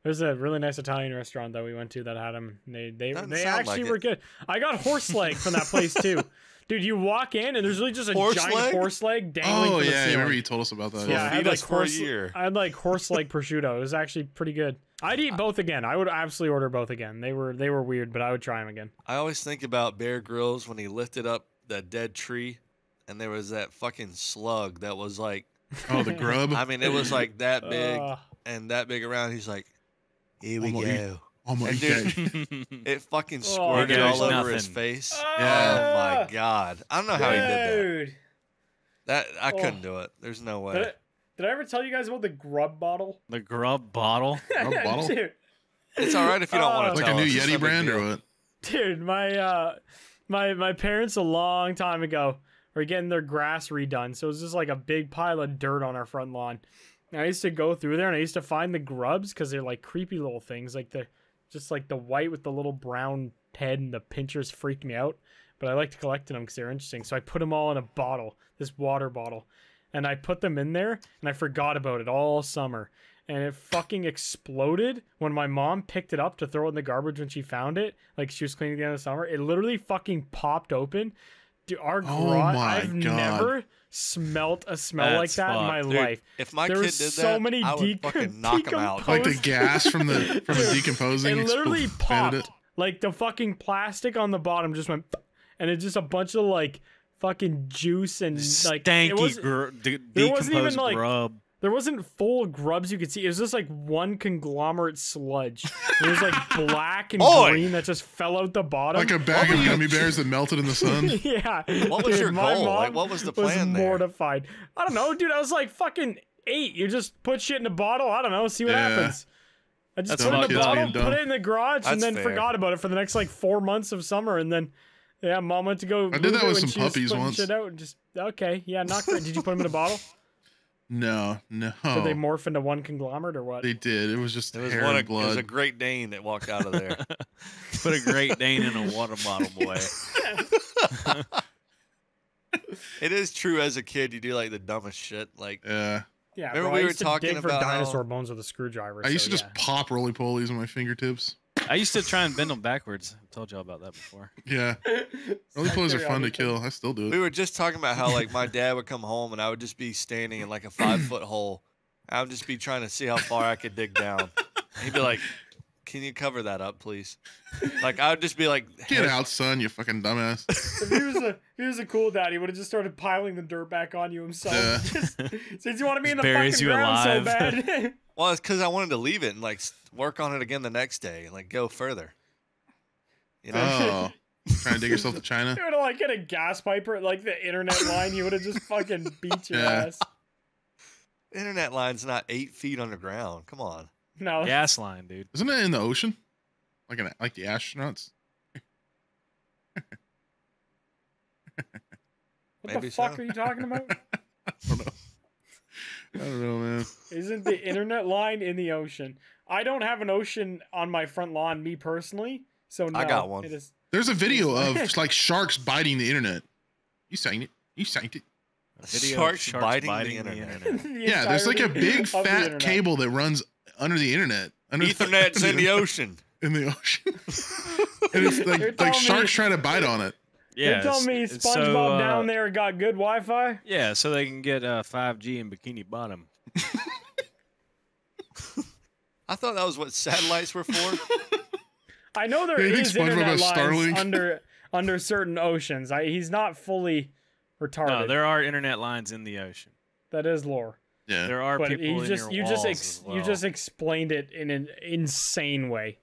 there's a really nice Italian restaurant that we went to that had them. They they Doesn't they actually like were good. I got horse leg from that place too. Dude, you walk in and there's really just a Horse giant leg? horse leg dangling Oh from the yeah, I remember you told us about that. yeah, I had like horse. year. I had like horse leg prosciutto. It was actually pretty good. I'd eat both again. I would absolutely order both again. They were they were weird, but I would try them again. I always think about Bear Grylls when he lifted up that dead tree, and there was that fucking slug that was like, Oh, the grub. I mean, it was like that big Uh, and that big around. He's like, here we I'm gonna eat- go. oh my and god. dude, It fucking Oh, squirted dude. all over Nothing. his face. Yeah. Oh ah, my god! I don't know how he did that. dude. That I Oh. couldn't do it. There's no way. Did I, did I ever tell you guys about the grub bottle? the grub bottle Grub bottle? Dude, It's all right if you don't want Uh, to like tell a new us. Yeti brand or what? dude my uh my my parents a long time ago were getting their grass redone so it was just like a big pile of dirt on our front lawn and i used to go through there and i used to find the grubs because they're like creepy little things like the just like the white with the little brown head and the pinchers freaked me out but i liked collecting them because they're interesting so i put them all in a bottle this water bottle and i put them in there and i forgot about it all summer and it fucking exploded when my mom picked it up to throw it in the garbage when she found it. Like she was cleaning at the end of the summer. It literally fucking popped open. Dude, our Oh garage. my I've God. never smelt a smell like That's that in my Dude, life. If my There kid was did so that, many I would fucking knock him out. like the gas from the from the decomposing. It literally expanded popped. it. Like the fucking plastic on the bottom just went, and it's just a bunch of like fucking juice and like it stanky was, gr- de- there wasn't even, decomposed like- grub. There wasn't full grubs you could see. It was just like one conglomerate sludge. It was like black and Oi! green that just fell out the bottom. Like a bag were of you- gummy bears that melted in the sun. yeah. What was Dude, your my goal? Like, what was the was plan there? mortified. I don't know, dude. I was like fucking eight. You just put shit in a bottle. I don't know. See what Yeah. happens. I just That's put it in fucked a up. bottle, put it in the garage, and then fair. forgot about it for the next like four months of summer. And then, yeah, mom went to go. I did move that it with when some she was puppies putting once. Shit out and just okay, yeah, not great. Did you put them in a bottle? No, no. Did they morph into one conglomerate or what? They did. It was just It was hair one. and Of, it was a. Great Dane that walked out of there. Put a Great Dane in a water bottle, boy. it is true. As a kid, you do like the dumbest shit. Like Yeah. yeah, Remember bro, we I were to talking dig for about how- dinosaur bones with a screwdriver. I used so, to just yeah. pop roly polies on my fingertips. I used to try and bend them backwards. I told y'all about that before. Yeah. Roly polies are fun to kill. I still do we were just talking about how like my dad would come home and I would just be standing in like a five foot hole. I would just be trying to see how far I could dig down. He'd be like, "Can you cover that up, please?" Like I would just be like, Get out, son, you fucking dumbass. if he was a he was a cool dad, he would have just started piling the dirt back on you himself. Yeah. Just- since you want to be in the fucking you ground so bad. Well, it's because I wanted to leave it and like work on it again the next day, and, like go further. You know, Oh. Trying to dig yourself to China? you would have like hit a gas pipe or like the internet line. You would have just fucking beat your Yeah. ass. internet line's not eight feet underground. Come on. No, Gas line, dude. Isn't it in the ocean? Like an like the astronauts? what Maybe the fuck so. are you talking about? I don't know. I don't know, man. Isn't the internet line in the ocean? I don't have an ocean on my front lawn, me personally. So no, I got one. It is. There's a video of like sharks biting the internet. You sang it. You sang it. A video of Sharks biting the internet. the Yeah, there's like a big fat cable that runs under the internet. Under Ethernet's in the ocean. in the ocean. and it's You're like telling like me- sharks trying to bite on it. You're telling me SpongeBob so, uh, down there got good Wi-Fi? Yeah, so they can get uh, 5G in Bikini Bottom. I thought that was what satellites were for. I know there Yeah, you is internet lines Starlink? under under certain oceans. I, he's not fully retarded. No, there are internet lines in the ocean. that is lore. Yeah. There are But people you in just your you just ex- as well. you just explained it in an insane way.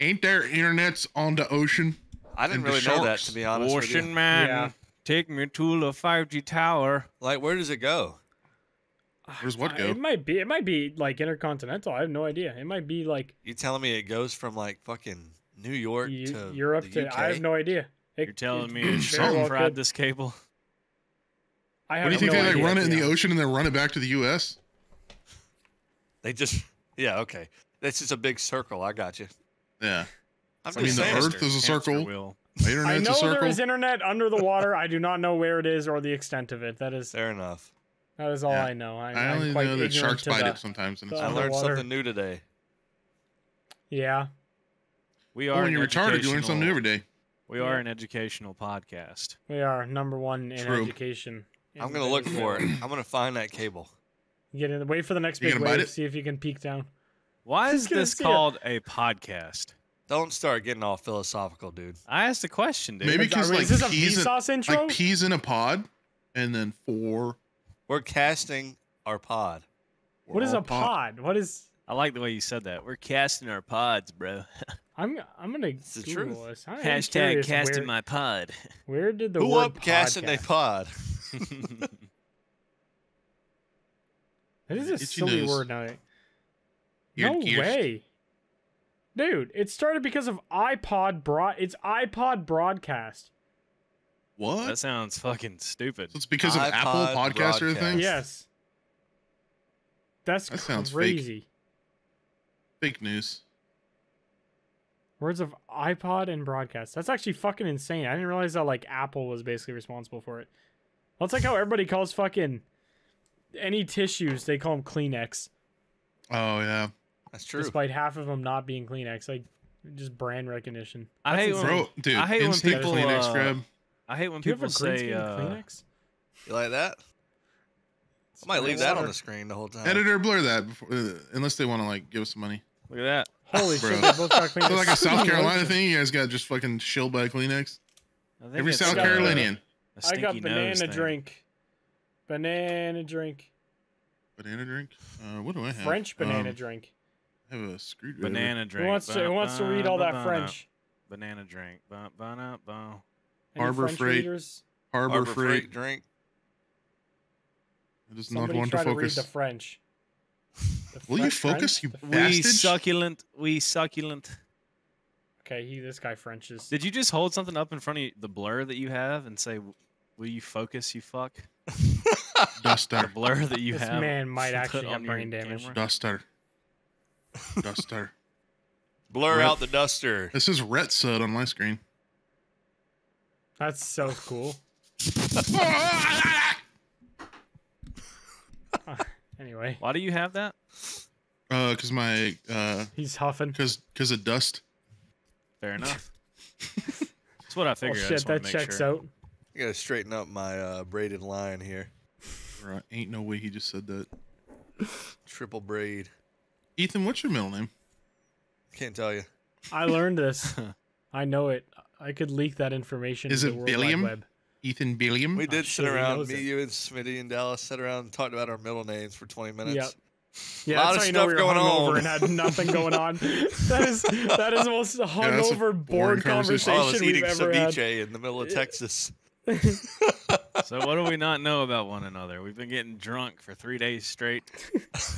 Ain't there internets on the ocean? I didn't really know that to be honest. with Ocean man, Yeah. take me to the 5G tower. Like, where does it go? Ah, Where's what go? It might be it might be like intercontinental. I have no idea. It might be like You telling me it goes from like fucking New York Eu- to Europe the to UK? I have no idea. It- You're telling it me very it's something well fried could. this cable? I have no idea. What do you think no they like run it in the ocean and then run it back to the U.S.? They just yeah okay. That's just a big circle. I got you. Yeah. I'm I mean, just the. Earth Hamster- is a hamster circle. wheel. The I know a circle. there is internet under the water. I do not know where it is or the extent of it. That is Fair enough. that is all Yeah. I know. I, I I'm only quite know that sharks bite the- it sometimes. And the it's I learned underwater. something new today. Yeah. We are when you're retarded, you learn something new every day. We are an educational podcast. We are number one in True. education. I'm gonna look for it. I'm gonna find that cable. Get in. Wait for the next You big wave. See if you can peek down. Why is this see it. called a podcast? Don't start getting all philosophical, dude. I asked a question, dude. Maybe because are we- like is this a peas, in, Vsauce intro? like peas in a pod, and then four. We're casting our pod. what is a pod? What is? I like the way you said that. We're casting our pods, bro. I'm I'm gonna the truth. this. I am Hashtag curious casting where, my pod. Where did the Who word up casting a podcast- pod? That is a Itchy silly nose. word now. Ear No gears. way. Dude, it started because of iPod broad. It's iPod broadcast. What? that sounds fucking stupid. so it's because of Apple iPod Podcast or broadcast. thing? Yes. That's That sounds fake. crazy. Fake news. Words of iPod and broadcast. That's actually fucking insane. I didn't realize that like Apple was basically responsible for it. That's like how everybody calls fucking any tissues. They call them Kleenex, Oh yeah, That's true. despite half of them not being Kleenex. Like just brand recognition. I That's hate when, insane. bro, dude. I hate when people, Kleenex uh, grab. I hate when Do people a say uh, Kleenex? You like that? I might leave that on the screen the whole time. Editor, blur that before, uh, unless they want to like give us some money. Look at that. Holy Bro. shit! They both got clean. So like a South Carolina thing, you guys got just fucking shilled by Kleenex. I think Every South uh, Carolinian. a I got banana drink. Banana drink. Banana drink. Uh, what do I have? French banana Um, drink. I have a screwdriver. Banana drink. Who wants to Who wants to read all that Ba- ba- French? Banana drink. Ba- ba- ba- Any Harbor French Freight. readers? Harbor, Harbor Freight. Freight drink. I just not Somebody want try to to read focus. the French. The Will you focus, French? you We succulent. We succulent. Okay, he. This guy Frenches. Did you just hold something up in front of you, the blur that you have and say, "Will you focus, you fuck"? The Duster. blur that you This have. man might actually have brain damage. camera? Duster. Duster. Blur Red- out the duster. This is Ret Sud on my screen. That's so cool. Anyway, Why do you have that? Uh, cause my uh, he's huffing. cause cause of dust. Fair enough. That's what I Oh figured. I shit, just wanted that make checks sure. out. I gotta straighten up my uh, braided line here. Right. Ain't no way he just said that. Triple braid. Ethan, what's your middle name? Can't tell you. I learned this. I know it. I could leak that information. Is to it the World Billiam? Wide Web. Ethan Billiam. We I'm did sit sure around, me, it. you, and Smitty and Dallas sat around and talked about our middle names for 20 minutes. Yep. Yeah, Lot that's of how you know stuff we were going hungover on. and had nothing going on. That is that is the most a hungover, boring bored conversation. conversation, Oh, I was we've eating ever had. ceviche in the middle of Texas. So what do we not know about one another? We've been getting drunk for three days straight.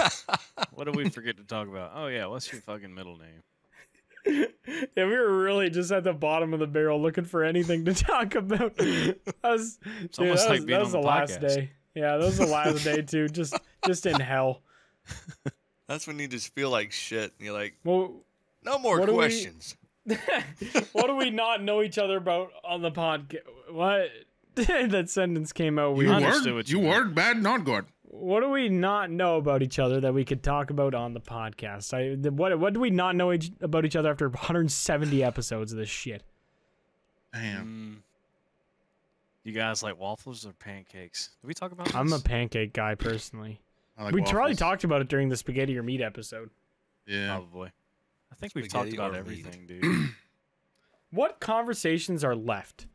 what do we forget to talk about? Oh yeah, what's your fucking middle name? Yeah, we were really just at the bottom of the barrel looking for anything to talk about. That was, dude, almost that like was, being that was on the the last podcast. day. Yeah, that was the last day too. Just just in hell. That's when you just feel like shit. And you're like, Well, no more What do we- questions. what do we not know each other about on the podcast? What? that sentence came out weird. You understood are what you you meant. are bad, not good. What do we not know about each other that we could talk about on the podcast? I the- what what do we not know each, about each other after 170 episodes of this shit? Damn. Mm, you guys like waffles or pancakes? Did we talk about? I'm a pancake guy personally. I like we probably talked about it during the spaghetti or meat episode. Yeah. Probably. I think we've talked about or meat. everything, dude. What conversations are left?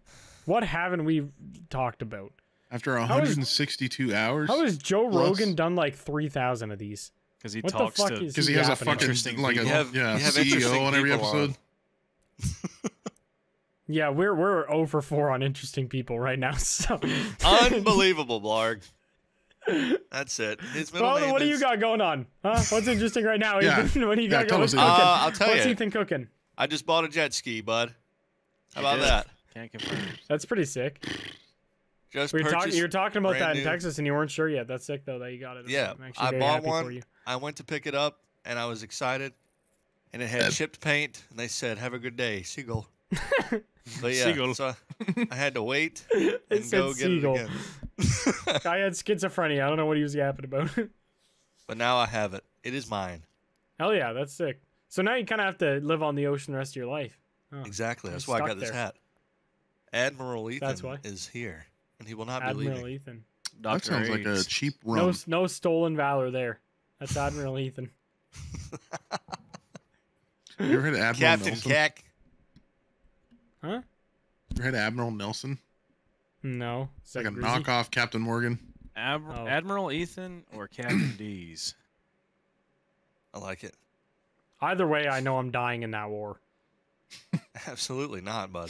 What haven't we talked about? After is- 162 hours. How has Joe Plus- Rogan done like 3,000 of these? Because he What the talks fuck to. is Because he has a fucking Interesting like a. You have- yeah you have CEO interesting on every people on. Yeah, we're we're 0 for 4 on interesting people right now. So Unbelievable, Blarg. That's it. His middle Father, name what do you got going on? Huh? What's interesting right now? Yeah. Ethan? what do you Yeah, got tell going? us, What's cooking? Uh, I'll tell What's you. Ethan cooking? I just bought a jet ski, bud. How about that? Can't confirm. That's pretty sick. Just We were talking. purchased. You were talking about that in new. Texas, and you weren't sure yet. That's sick though that you got it. Yeah, I'm actually I very bought happy one. For you. I went to pick it up and I was excited, and it had chipped paint, and they said, "Have a good day, seagull." but yeah, Seagull. so I had to wait It and said go get seagull. it again. Guy had schizophrenia. I don't know what he was yapping about. but now I have it. It is mine. Hell yeah, that's sick. So now you kind of have to live on the ocean the rest of your life. Oh, exactly. That's why I stuck got this hat. Admiral Ethan That's why. is here, and he will not be Admiral leaving. Ethan. That Dr. sounds like a A's. cheap No, rum. no stolen valor there. That's Admiral Ethan. You ever had Admiral Captain Nelson? Cack. Huh? You ever had Admiral Nelson? No. Is Like that a Greasy? knockoff Captain Morgan. Ab- Oh. Admiral Ethan or Captain D's? I like it. Either way, I know I'm dying in that war. Absolutely not, bud.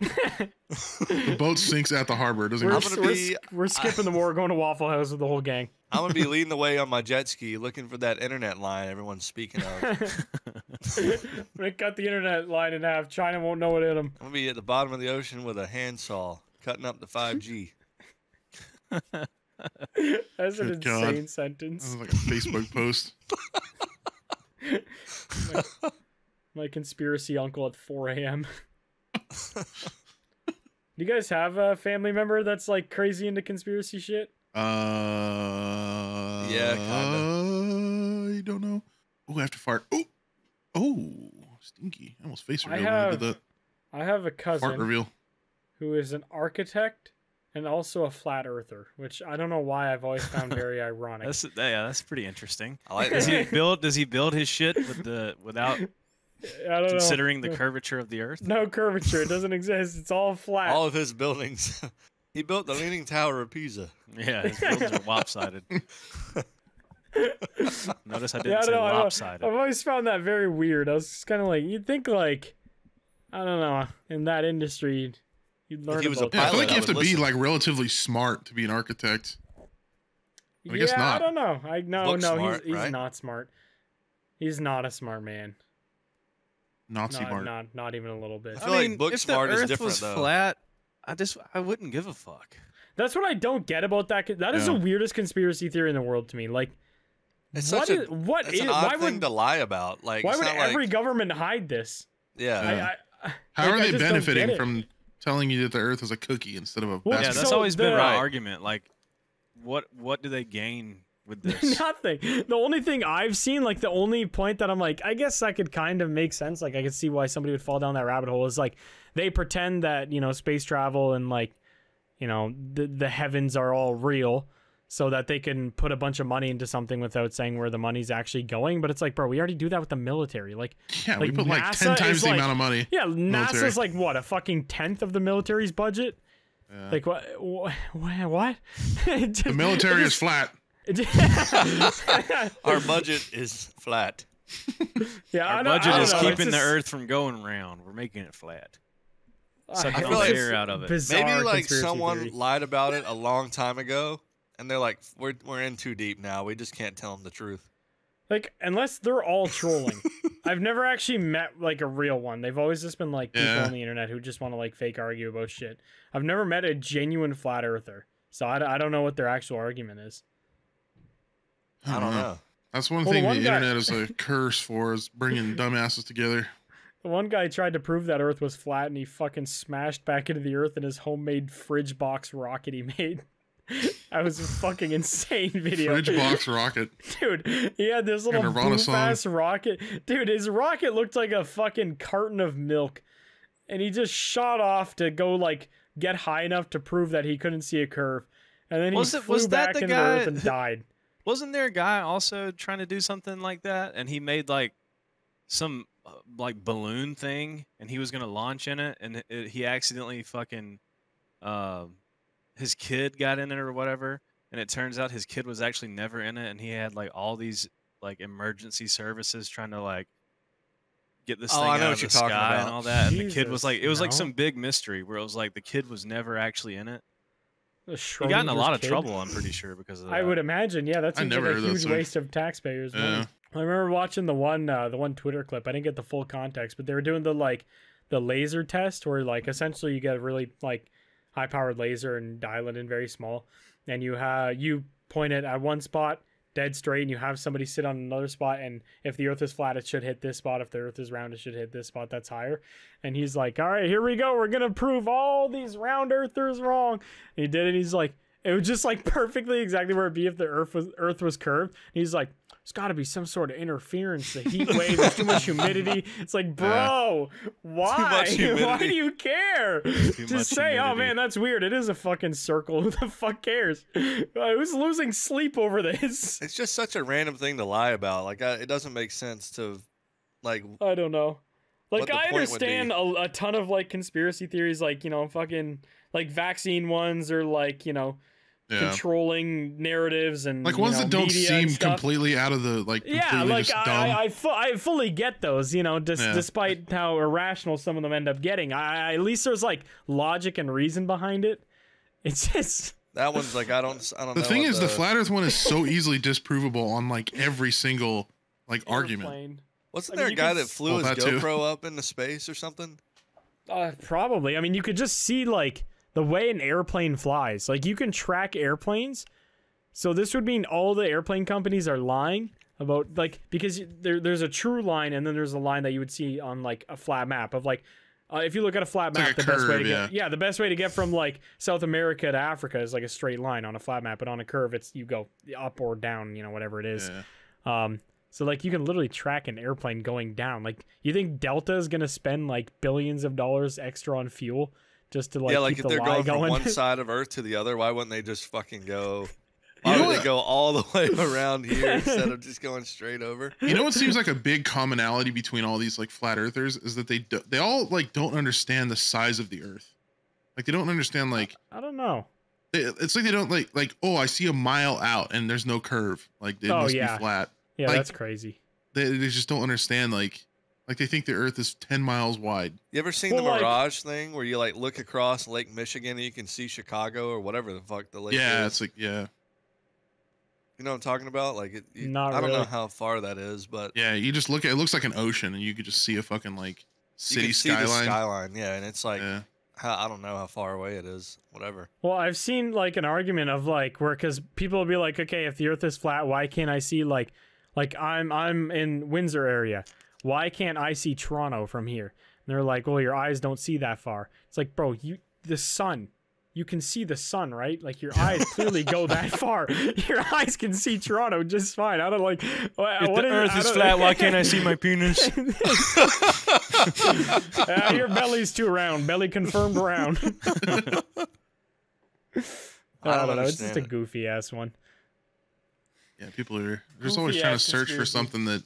The boat sinks at the harbor. It doesn't We're, I'm go gonna we're, be- we're skipping the war, going to Waffle House with the whole gang. I'm gonna be leading the way on my jet ski, looking for that internet line everyone's speaking of. we cut the internet line in half. China won't know what hit them. I'm gonna be at the bottom of the ocean with a handsaw, cutting up the 5G. That's an Good God. insane sentence. That was like a Facebook post. My conspiracy uncle at 4 a.m. Do you guys have a family member that's like crazy into conspiracy shit? Uh, Yeah, kinda. I don't know. Oh, I have to fart. Oh, oh, stinky! I almost face I revealed when I did have that I have a cousin fart cousin reveal. who is an architect and also a flat earther, which I don't know why I've always found very ironic. That's yeah, that's pretty interesting. I like Does he build? Does he build his shit with the without I don't considering know. the curvature of the Earth? No curvature. It doesn't exist. It's all flat. All of his buildings. he built the Leaning Tower of Pisa. Yeah, his buildings are lopsided. Notice I didn't yeah, I say don't know. I- lopsided. I've always found that very weird. I was just kind of like, you'd think like, I don't know, in that industry, you'd learn he was a about Yeah, I that. feel like you have to would be like relatively smart to be an architect. I guess yeah, I don't know. I no, Book no, smart, he's, he's right? not smart. He's not a smart man. Nazi Not, Bart. not, not even a little bit. I feel like book if smart the is Earth different, was though. flat, I just I wouldn't give a fuck. That's what I don't get about that. That is Yeah. the weirdest conspiracy theory in the world to me. Like, It's what such a is- what it's is- an odd why thing would to lie about. Like why would every like, government hide this? yeah. Yeah. I, I, How like, are they just don't get benefiting from telling you that the Earth is a cookie instead of a Well, Yeah, that's so always been the- my Right. argument. Like, what what do they gain with this? Nothing. The only thing I've seen, like the only point that I'm like, I guess that could kind of make sense. Like I could see why somebody would fall down that rabbit hole is like they pretend that, you know, space travel and like, you know, the the heavens are all real so that they can put a bunch of money into something without saying where the money's actually going. But it's like, bro, we already do that with the military. Like yeah, we like put like ten times the like- amount of money. yeah, Military. NASA's like what, a fucking tenth of the military's budget? Yeah. Like what what what? the military is flat. Our budget is flat. yeah, Our don't- budget don't is know, it's keeping the just- Earth from going round. We're making it flat. Sucking I all the it's air out of it. Maybe like someone theory. lied about it a long time ago, and they're like, "We're we're in too deep now. We just can't tell them the truth." Like, unless they're all trolling. I've never actually met like a real one. They've always just been like people Yeah. on the internet who just want to like fake argue about shit. I've never met a genuine flat earther. So I, I don't know what their actual argument is. I don't mm-hmm. know. That's one Well, the thing one the guy- internet is a curse for is bringing dumbasses together. The one guy tried to prove that Earth was flat and he fucking smashed back into the Earth in his homemade fridge box rocket he made. that was a fucking insane video. Fridge box rocket. Dude, he had this little Nirvana boof song. ass rocket. Dude, his rocket looked like a fucking carton of milk. And he just shot off to go like get high enough to prove that he couldn't see a curve. And then he Was it- flew was that back the into guy- Earth and died. Wasn't there a guy also trying to do something like that, and he made like some uh, like balloon thing, and he was gonna launch in it, and it, it- he accidentally fucking, uh, his kid got in it or whatever, and it turns out his kid was actually never in it, and he had like all these like emergency services trying to like get this Oh, thing I know out of the sky and all that, and the kid was like, it was like some big mystery where it was like the kid was never actually in it. The He got in a lot of kid. trouble, I'm pretty sure, because of that. I would imagine, yeah, that's I never like a huge waste of taxpayers' money. Yeah. I remember watching the one uh, the one Twitter clip. I didn't get the full context, but they were doing the like the laser test where like essentially you get a really like high powered laser and dial it in very small and you have you point it at one spot dead straight and you have somebody sit on another spot and if the earth is flat it should hit this spot. If the earth is round it should hit this spot that's higher. And he's like all right here we go. We're gonna prove all these round earthers wrong. And he did it. He's like it was just like perfectly exactly where it'd be if the earth was earth was curved. And he's like there's got to be some sort of interference the heat wave there's too much humidity. It's like bro why? Why do you care? Just say oh man that's weird. It is a fucking circle. Who the fuck cares? Uh, who's losing sleep over this? It's just such a random thing to lie about. Like I, it doesn't make sense to, like, I don't know. Like I understand a, a ton of like conspiracy theories, like you know, fucking like vaccine ones or like you know, Yeah. controlling narratives and Like you ones know, that don't seem completely out of the like Yeah, like just I, dumb. I, I, fu- I fully get those, you know, dis- Yeah. despite how irrational some of them end up getting. I, I at least there's like logic and reason behind it. It's just that one's like I don't, I don't the know. thing is the flat Earth one is so easily disprovable on like every single like argument. airplane. Wasn't I mean, there a guy that flew his that too. GoPro up into space or something? Uh, probably. I mean, you could just see like the way an airplane flies. Like you can track airplanes. So this would mean all the airplane companies are lying about like because there, there's a true line and then there's a line that you would see on like a flat map of like uh, if you look at a flat map, like a the best way to curve, get yeah the best way to get from like South America to Africa is like a straight line on a flat map, but on a curve it's you go up or down, you know whatever it is. Yeah. Um, so like you can literally track an airplane going down. Like you think Delta is gonna spend like billions of dollars extra on fuel just to like yeah, like keep if the they're lie going, from one side of Earth to the other, why wouldn't they just fucking go? You Why know would they what? go all the way around here instead of just going straight over? You know what seems like a big commonality between all these like flat earthers is that they do, they all like don't understand the size of the earth. Like they don't understand like I don't know. they, it's like they don't like like oh I see a mile out and there's no curve. Like it Oh, must yeah. be flat. Yeah, Like- that's crazy. They, they just don't understand like like they think the earth is 10 miles wide. You ever seen Well, the like- Mirage thing where you like look across Lake Michigan and you can see Chicago or whatever the fuck the lake yeah, is? it's like yeah. You know what I'm talking about? Like, it, you- Not I don't know how far that is, but Yeah, you just look at it looks like an ocean and you could just see a fucking like you city can see the skyline. skyline. Yeah, and it's like yeah. I don't know how far away it is. Whatever. Well, I've seen like an argument of like where because people will be like, okay, if the Earth is flat, why can't I see like, like I'm I'm in Windsor area, why can't I see Toronto from here? And they're like, well, your eyes don't see that far. It's like, bro, you the sun. You can see the sun, right? Like your eyes clearly go that far. Your eyes can see Toronto just fine. I don't like. What, If what the is- Earth is flat, why can't I see my penis? Uh, your belly's too round. Belly confirmed round. I I don't, don't know. It's just a goofy ass one. Yeah, people are just always trying to Goofy-ass search for something that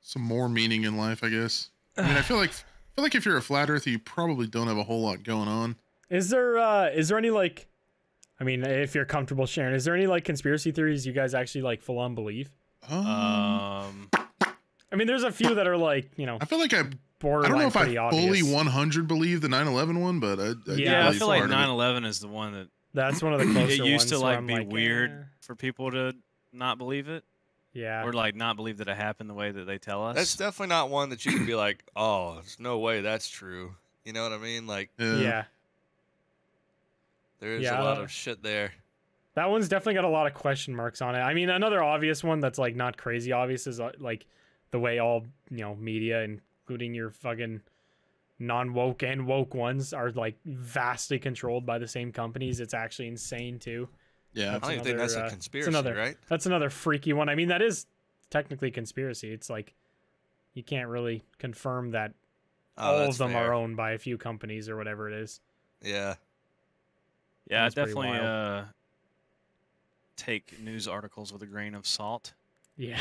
some more meaning in life, I guess. I mean, I feel like I feel like if you're a flat earther, you probably don't have a whole lot going on. Is there uh is there any like I mean if you're comfortable sharing, is there any like conspiracy theories you guys actually like full on believe? Um, um, I mean there's a few that are like, you know, I feel like I I don't know if I pretty fully obvious. 100 believe the 9/11 one, but I, I Yeah, yeah, I feel like part of it. 9/11 is the one that That's one of the closer it used to ones where like be like, weird eh, for people to not believe it yeah. or like not believe that it happened the way that they tell us. That's definitely not one that you can be like, oh, there's no way that's true. You know what I mean? Like, Yeah. yeah. there is Yeah, a lot of shit there. That one's definitely got a lot of question marks on it. I mean, another obvious one that's like not crazy obvious is uh, like the way all you know media, including your fucking non woke and woke ones, are like vastly controlled by the same companies. It's actually insane too. Yeah. I That's don't even think that's another, a uh, it's conspiracy, another- right? That's another freaky one. I mean, that is technically conspiracy. It's like you can't really confirm that Oh, all of that's them are owned by a few companies or whatever it is. Yeah. yeah, That's definitely uh take news articles with a grain of salt. Yeah.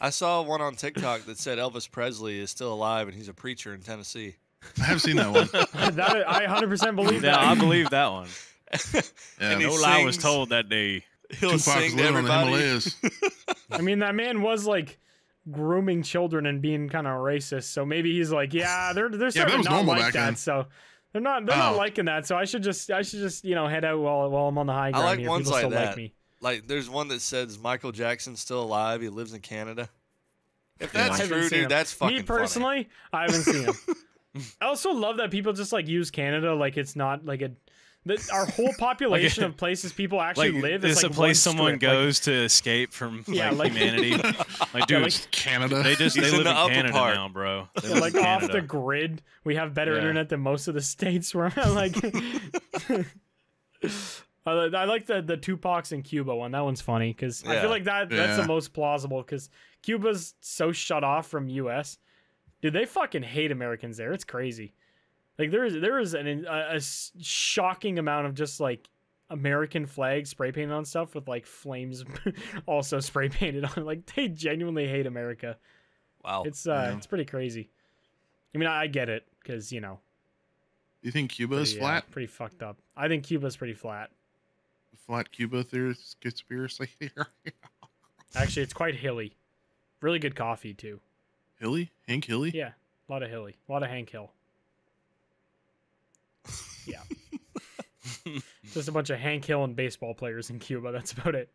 I saw one on TikTok that said Elvis Presley is still alive and he's a preacher in Tennessee. I have seen that one. that I 100% believe Yeah, that. I believe that one. Yeah. And he No lie was told that day. He'll Tupac was sing to living on the everybody. I mean, that man was like grooming children and being kind of racist. So maybe he's like, yeah, they're they're Yeah, starting that was to not normal like that. then. So they're not they're not Oh. liking that. So I should just I should just you know head out while while I'm on the high ground I like here. ones People like still like that. me. Like, there's one that says Michael Jackson's still alive. He lives in Canada. If that's haven't true, dude, him. that's fucking Me funny. personally, I haven't seen him. I also love that people just like use Canada like it's not like a. That our whole population of places people actually Like live it's is a place someone strip. Like, goes to escape from Yeah, like, like- humanity. Like, Yeah, dude, like- Canada. they just they He's in live the in upper Canada part. now, bro. They Yeah, like in off the grid. We have better Yeah. internet than most of the states where I'm like. I uh, I like the the Tupac's in Cuba one. That one's funny because I feel like that that's the most plausible because Cuba's so shut off from U.S. Dude, they fucking hate Americans there. It's crazy. Like there is there is an a, a s- shocking amount of just like American flag spray painted on stuff with like flames also spray painted on. Like they genuinely hate America. Wow. It's uh, Yeah. it's pretty crazy. I mean, I, I get it because you know, you think Cuba is pretty, uh, flat? pretty fucked up. I think Cuba's pretty flat. Flat Cuba theory conspiracy theory. Actually, it's quite hilly. Really good coffee too. Hilly? Hank Hilly? Yeah, a lot of hilly, a lot of Hank Hill. Yeah, just a bunch of Hank Hill and baseball players in Cuba. That's about it.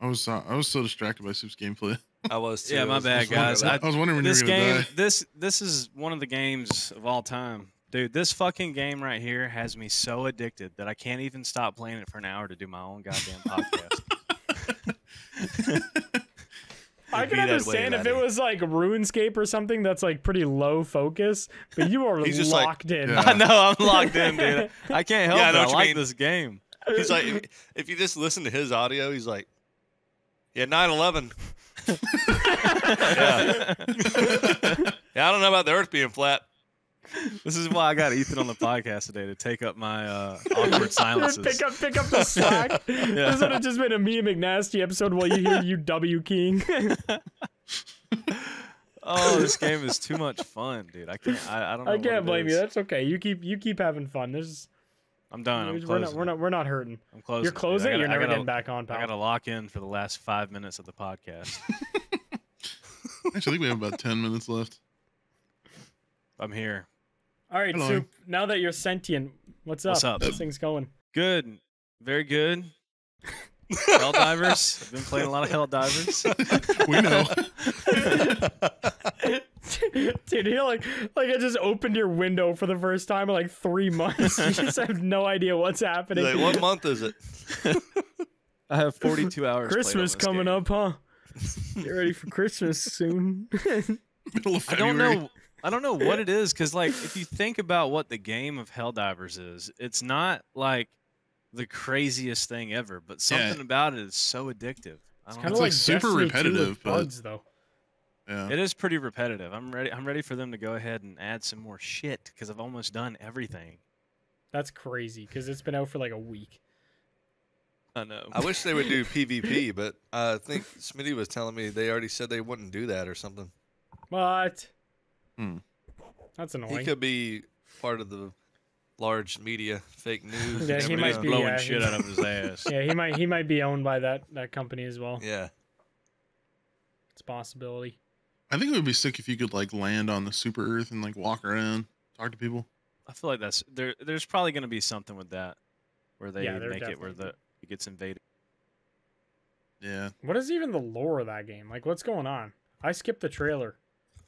I was uh, I was so distracted by Soup's gameplay. I was too. Yeah, my was bad, guys. about- I was wondering when this you were game, die. this this is one of the games of all time, dude. This fucking game right here has me so addicted that I can't even stop playing it for an hour to do my own goddamn podcast. I It'd can be way, understand if it was like RuneScape or something that's like pretty low focus, but you are He's just like- locked in. Yeah. I know I'm locked in, dude. I can't help Yeah, I it. know I you like mean. this game. He's like, if, if you just listen to his audio, he's like, yeah, 9 11. yeah. yeah, I don't know about the earth being flat. This is why I got Ethan on the podcast today to take up my uh, awkward silences. pick up, pick up the slack. This would have just been a me and McNasty episode while you hear you W King. Oh, this game is too much fun, dude. I can't. I, I don't. Know I can't it blame you. That's okay. You keep you keep having fun. This I'm done. I'm we're closing. not we're not we're not hurting. I'm closing. You're closing. gotta- You're never gotta- getting back on, I gotta lock in for the last five minutes of the podcast. Actually, I think we have about ten minutes left. I'm here. All right, Hello. Soup. Now that you're sentient, what's up? What's up? How's things going? Good. Very good. Helldivers. I've been playing a lot of Helldivers. we know. Dude, you're like like I just opened your window for the first time in like three months. you just have no idea what's happening. Like, what month is it? I have 42 hours. Christmas coming game. up, huh? Get ready for Christmas soon. Middle of I don't know. I don't know what it is because, like, if you think about what the game of Helldivers is, it's not like the craziest thing ever, but Yeah. something about it is so addictive. I It's don't kind of like like, super Destiny repetitive, but- bugs, though. Yeah. It is pretty repetitive. I'm ready. I'm ready for them to go ahead and add some more shit because I've almost done everything. That's crazy because it's been out for like a week. I know. I wish they would do PvP, but I think Smitty was telling me they already said they wouldn't do that or something. What? Hmm. That's annoying. He could be part of the large media fake news. Yeah, he might be, blowing yeah, shit out of his ass. yeah, he might he might be owned by that that company as well. Yeah. It's a possibility. I think it would be sick if you could like land on the super Earth and like walk around, talk to people. I feel like that's there. There's probably going to be something with that, where they Yeah, make it where the it gets invaded. Yeah. What is even the lore of that game? Like, what's going on? I skipped the trailer.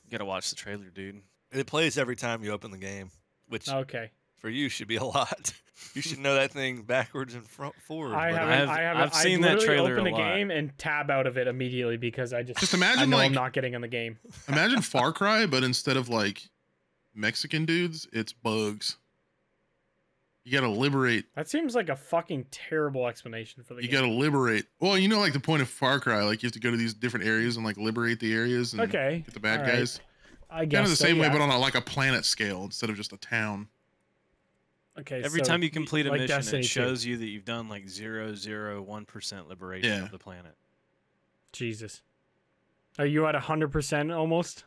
You gotta watch the trailer, dude. It plays every time you open the game, which Okay, for you should be a lot. You should know that thing backwards and front forward. I haven't. I've- I haven't. I've seen I that trailer Open a the lot. game and tab out of it immediately because I just Just I imagine know like I'm not getting in the game. imagine Far Cry, but instead of like Mexican dudes, it's bugs. You gotta liberate. That seems like a fucking terrible explanation for the You game. gotta liberate. Well, you know, like the point of Far Cry, like you have to go to these different areas and like liberate the areas and okay, get the bad all right. guys. I guess Kind of the so, same way, but on a, like a planet scale instead of just a town. okay. Every so time you complete a like mission, Destiny it 2. shows you that you've done like zero zero one percent liberation Yeah. of the planet. Jesus, are you at hundred percent almost?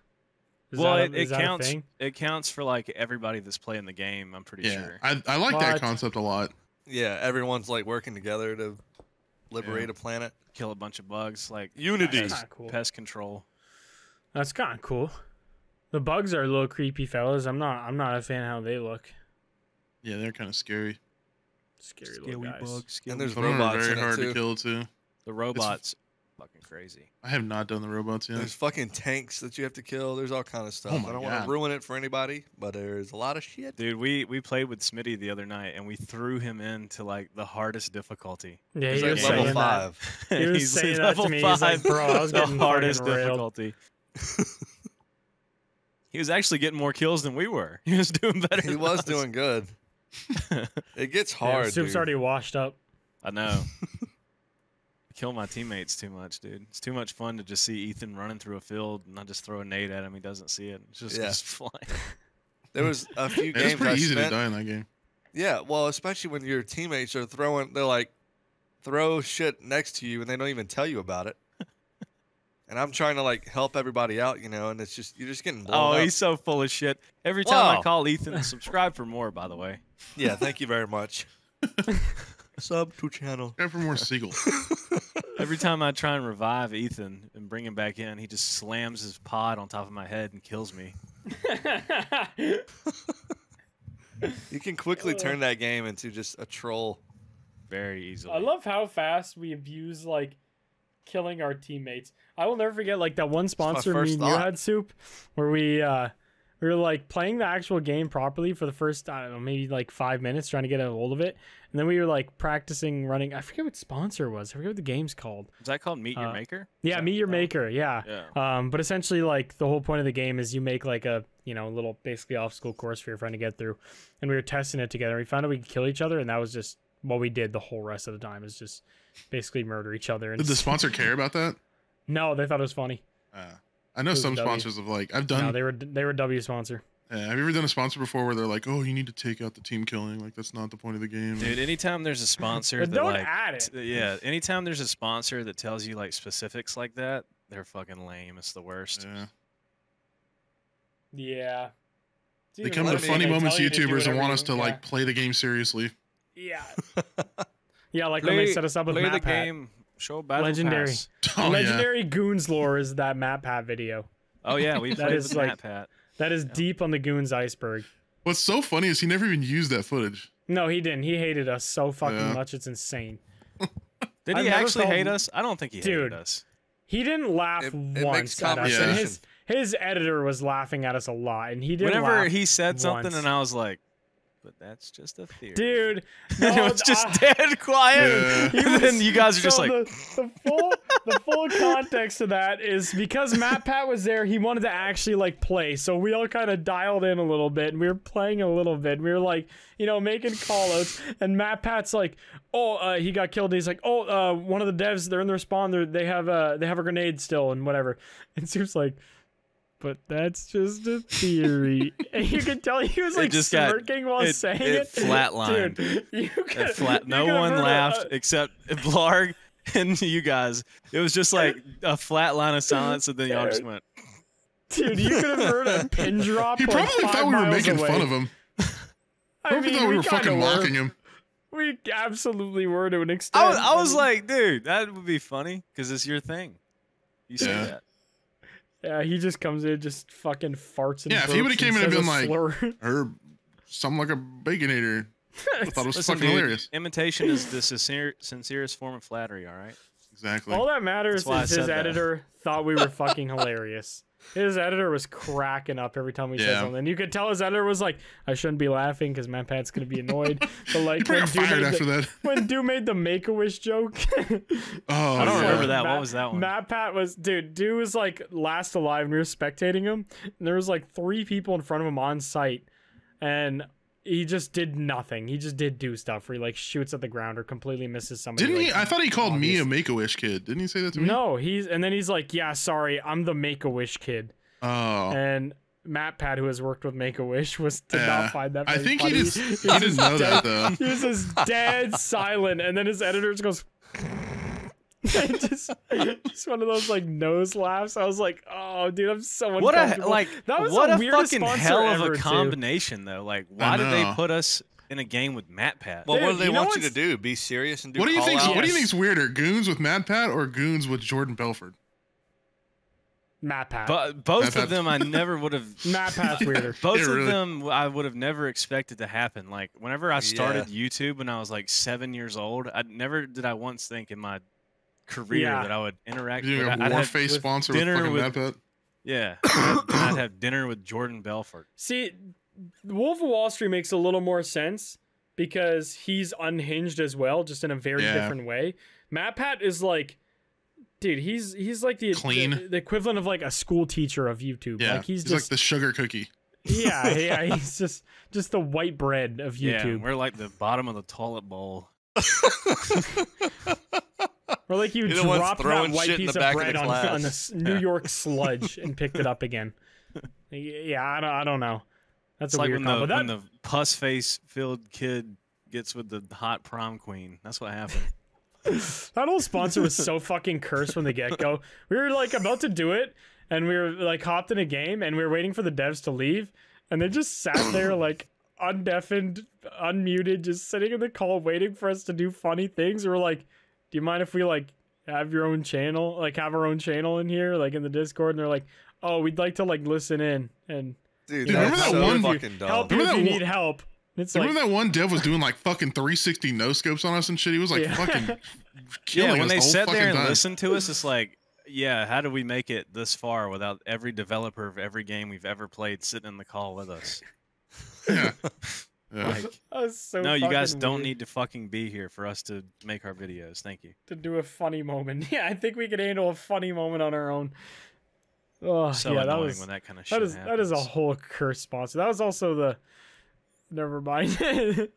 Is well, that a- it, is it that a counts. thing? It counts for like everybody that's playing the game. I'm pretty Yeah, sure. I I like But- that concept a lot. yeah, everyone's like working together to liberate a planet. Kill a bunch of bugs, like Unity. That's pest, kinda cool. pest control. That's kind of cool. The bugs are a little creepy, fellas. I'm not. I'm not a fan of how they look. Yeah, they're kind of scary. Scary little guys. And there's robots. Are robots very in it hard too. to kill too. The robots, fucking crazy. I have not done the robots yet. There's fucking tanks that you have to kill. There's all kind of stuff. Oh my I don't want to ruin it for anybody, but there's a lot of shit. Dude, we we played with Smitty the other night, and we threw him into like the hardest difficulty. Yeah, He's he like was level saying that. five. He was He's saying that to me. He's like, "Bro, I was the hardest difficulty. he was actually getting more kills than we were. He was doing better. He than was us. doing good. It gets Yeah, hard. Soup's dude. already washed up. I know. I kill my teammates too much, dude. It's too much fun to just see Ethan running through a field and I just throw a nade at him. He doesn't see it. It's just, Yeah. just flying. There was a few Yeah, it's games pretty I easy spent. to die in that game. Yeah, well, especially when your teammates are throwing, they're like, throw shit next to you and they don't even tell you about it. and I'm trying to like help everybody out, you know, and it's just you're just getting blown Oh, up. he's so full of shit. Every time I call Ethan, subscribe for more, by the way. Yeah, thank you very much. Sub to channel. Try for more seagulls. Every time I try and revive Ethan and bring him back in, he just slams his pod on top of my head and kills me. You can quickly turn that game into just a troll. Very easily. I love how fast we abuse like killing our teammates. I will never forget like that one sponsor me first and you had soup where we uh we were like playing the actual game properly for the first I don't know maybe like five minutes trying to get a hold of it, and then we were like practicing running. I forget what sponsor it was. I forget what the game's called. Is that called Meet Your Uh, Maker? Is Yeah, that- meet your maker. Yeah. Yeah. Um, but essentially, like the whole point of the game is you make like a you know a little basically off school course for your friend to get through, and we were testing it together. We found out we could kill each other, and that was just what we did the whole rest of the time. Is just basically murder each other. And Did the sponsor care about that? no, they thought it was funny. Uh, I know some sponsors of like I've No, done. they were they were W sponsor. Yeah, have you ever done a sponsor before where they're like, "Oh, you need to take out the team killing. Like that's not the point of the game." Dude, anytime there's a sponsor that don't like add it. t- yeah, anytime there's a sponsor that tells you like specifics like that, they're fucking lame. It's the worst. Yeah. Yeah. It's They come to funny moments you YouTubers and want us to yeah. like play the game seriously. Yeah. yeah, like when they set us up with play Map the Hat. game. Show battle Legendary. Pass. Oh yeah. Legendary Goons lore is that Matt Pat video. Oh yeah, we That played is with like- Matt Pat. That is Yeah. deep on the Goons iceberg. What's so funny is he never even used that footage. No, he didn't. He hated us so fucking Yeah. much. It's insane. Did I've he actually felt- hate us? I don't think he Dude. hated us. He didn't laugh It- it makes once at us. And conversation. his his editor was laughing at us a lot, and he didn't. Whenever laugh he said something, and I was like, "But that's just a theory." dude, it no, it's just I- dead quiet. Yeah. And then you guys are just so like, the, the full the full context of that is because Matt Pat was there, he wanted to actually like play. So we all kind of dialed in a little bit and we were playing a little bit. We were like, you know, making call outs. And Matt Pat's like, oh, uh, he got killed. And He's like, oh, uh, one of the devs, they're in their spawn. They're, have a they have a grenade still and whatever. And Soup's like. But that's just a theory. and you could tell he was like just got- smirking while it- saying it it. flatlined. Dude, you It could, flat. No could've one laughed a- except Blarg and you guys. It was just like a flat line of silence, and then y'all just went. Dude, you could have heard a pin drop. He like, probably five thought we were making away. fun of him. I Probably mean, thought we were kinda fucking mocking him. We absolutely were to an extent. I was, I was like, dude, that would be funny because it's your thing. You say Yeah. that. Yeah, he just comes in, just fucking farts and Yeah, if he would've came in and been a like, slur. Or something like a baconator. I thought it was Listen, fucking dude, hilarious. imitation is the sincere, sincerest form of flattery. All right. Exactly. all that matters That's why I is said his that. editor thought we were fucking hilarious. His editor was cracking up every time we said Yeah. something. You could tell his editor was like, "I shouldn't be laughing because Matt Pat's gonna be annoyed." But like when got Dew fired made after the, that. when Dew made the Make a Wish joke, Oh, I don't yeah. remember that. What was that one? Matt Pat was dude. Dude was like last alive, and we were spectating him. And there was like three people in front of him on site, and he just did nothing. He just did do stuff where he like shoots at the ground or completely misses somebody. Didn't he? I thought he called me a Make a Wish kid. Didn't he say that to me? No, he's and then he's like, yeah, sorry, I'm the Make a Wish kid. Oh. And Matt Pat, who has worked with Make a Wish, was did Yeah. not find that. I think funny. he just He he didn't just know that though. He was just dead silent, and then his editor just goes. And just, just one of those like nose laughs. I was like, "Oh, dude, I'm so What a like that was what the a fucking hell of ever, a too. combination though. Like, why did they put us in a game with Matt Pat? Well, what do they you want you to do? Be serious and do What do you think? call-outs? What do you Yes. think's weirder, Goons with Matt Pat or Goons with Jordan Belfort? Matt Pat. But both Matt of Pat's- them, I never would have. Matt Pat's weirder. Both Yeah, of them, I would have never expected to happen. Like whenever I started YouTube when I was like seven years old, I never did I once think in my career Yeah. that I would interact. You with, a I'd have- Warface with sponsor with dinner fucking with- Yeah, I'd, I'd have dinner with Jordan Belfort. See, Wolf of Wall Street makes a little more sense because he's unhinged as well, just in a very Yeah. different way. Matt Pat is like, dude, he's he's like the Clean. the, the equivalent of like a school teacher of YouTube. Yeah, like he's, he's like the sugar cookie. yeah, yeah, he's just just the white bread of youtube Yeah, YouTube. we're like the bottom of the toilet bowl. or like you You're dropped that white shit in piece the of back of bread the on, class. on the s- New York sludge and picked it up again. Yeah, I don't, I don't know. That's It's a like weird when the. That, when the pus face filled kid gets with the hot prom queen. That's what happened. That whole sponsor was so fucking cursed from the get go. We were like about to do it, and we were like hopped in a game, and we were waiting for the devs to leave, and they just sat there like undeafened, unmuted, just sitting in the call waiting for us to do funny things. We were like, "Do you mind if we like have your own channel, like have our own channel in here, like in the Discord?" And they're like, "Oh, we'd like to like listen in and Dude, you know, remember that's that so one- fucking dumb. help you Remember if you that need help." It's You like, Remember that one dev was doing like fucking 360 no scopes on us and shit? He was like Yeah. fucking killing yeah, when us they the whole sat fucking there and time. listened to us, it's like, yeah, how do we make it this far without every developer of every game we've ever played sitting in the call with us? Yeah. Yeah. Like, so no, you guys fucking don't weird. need to fucking be here for us to make our videos. Thank you. to do a funny moment. Yeah, I think we could handle a funny moment on our own. Oh, So yeah, that was when that kind of shit that is that is a whole curse sponsor. That was also the. Never mind.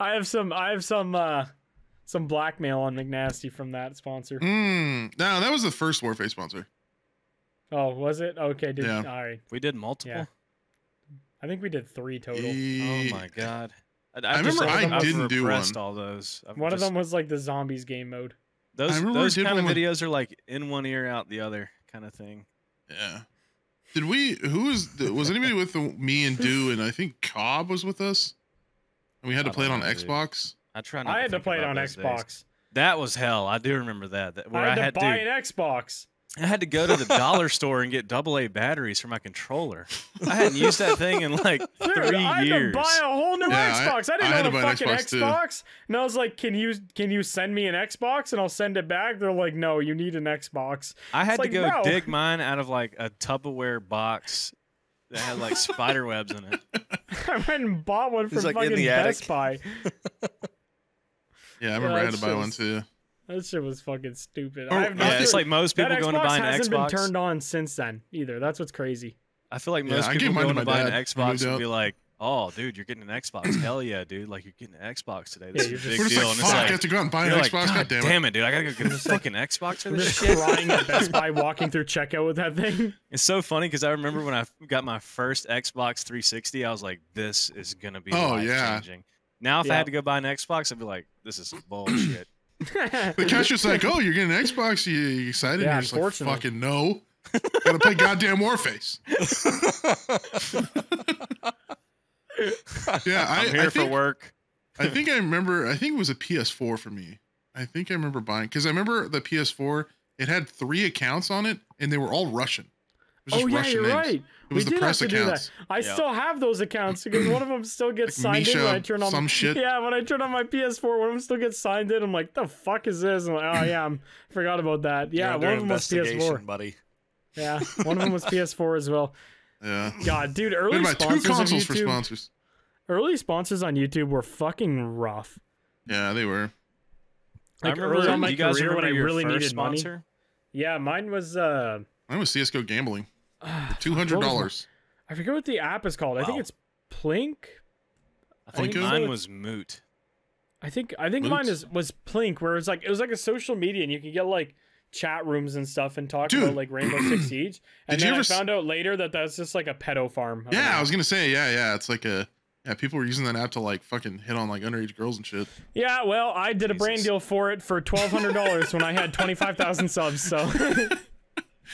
I have some. I have some. uh some blackmail on McNasty from that sponsor. Mm, no, that was the first Warface sponsor. Oh, was it? Okay, did Yeah. all right. We did multiple. Yeah. I think we did three total. Oh Eh, my god. I, I remember I I've didn't do one. all those. I've One of them was like the zombies game mode. Those those kind of one with- videos are like in one ear out the other kind of thing. Yeah. Did we? Who was? Was anybody with the, me and Do and I think Cobb was with us, and we had to play it on dude. Xbox. I try not I had to think play it on those days. Xbox. That was hell. I do remember that. that where I I had had, to buy to, an Xbox. I had to go to the dollar store and get double A batteries for my controller. I hadn't used that thing in like Dude, three I had years. to buy a whole new Yeah, Xbox. I, I didn't had to know the fucking Xbox. Xbox. And I was like, "Can you can you send me an Xbox and I'll send it back?" They're like, "No, you need an Xbox." I had It's to like, go bro. dig mine out of like a Tupperware box that had like spider webs in it. I went and bought one from It's like in fucking the Best attic. Buy. Yeah, I remember I had to buy shit one too. That shit was fucking stupid. Oh, I have yeah, not Yeah, it's like most that people going Xbox to buy an hasn't Xbox. been turned on since then either. That's what's crazy. I feel like most I gave people mine to going to buy an dad when Xbox moved would be like, "Oh, dude, you're getting an Xbox? Hell yeah, dude! Like you're getting an Xbox today. This Yeah, is you're a big deal." like, and fuck, it's I like, have to go out and buy an you're like, Xbox. God God damn it. damn it, dude! I gotta go get a fucking Xbox for this shit. crying at Best Buy, walking through checkout with that thing. It's so funny because I remember when I got my first Xbox 360, I was like, "This is gonna be Oh, life yeah. changing." Now, if I had to go buy an Xbox, I'd be like, "This is some bullshit." The cat's just like, oh, you're getting an Xbox. You, you excited? Yeah, you're just like, unfortunately. fucking no. Gotta play goddamn Warface. Yeah, I, I'm here I for work. I think I remember. I think it was a PS4 for me. I think I remember buying because I remember the PS4. It had three accounts on it, and they were all Russian. It was oh yeah, Russian you're names. right. It was we the did press have to accounts. do that. I Yeah. still have those accounts because one of them still gets Like signed in when I turn on some shit. Yeah, when I turn on my PS4, one of them still gets signed in. I'm like, the fuck is this? I'm like, oh yeah, I'm forgot about that. You're Yeah, one of them was PS4. buddy. Yeah, one of them was PS4 as well. Yeah. God, dude, We early had about two sponsors of consoles for sponsors. Early sponsors on YouTube were fucking rough. Yeah, they were. Like I early remember. on my do you guys career when I really first needed money. Yeah, mine was uh, Mine was CS:GO gambling. I Two hundred dollars. I forget what the app is called. I think it's Plink. I think Plinko? mine was Moot. I think I think mine Moots? is was Plink, where it's like it was like a social media, and you could get like chat rooms and stuff and talk Dude. about like Rainbow Six Siege. And Did you then I ever s- found out later that that's just like a pedo farm. of an Yeah, I was gonna say. Yeah, yeah. It's like a. Yeah, people were using that app to like fucking hit on like underage girls and shit. Yeah, well, I did a brand deal for it for twelve hundred dollars when I had twenty five thousand subs. So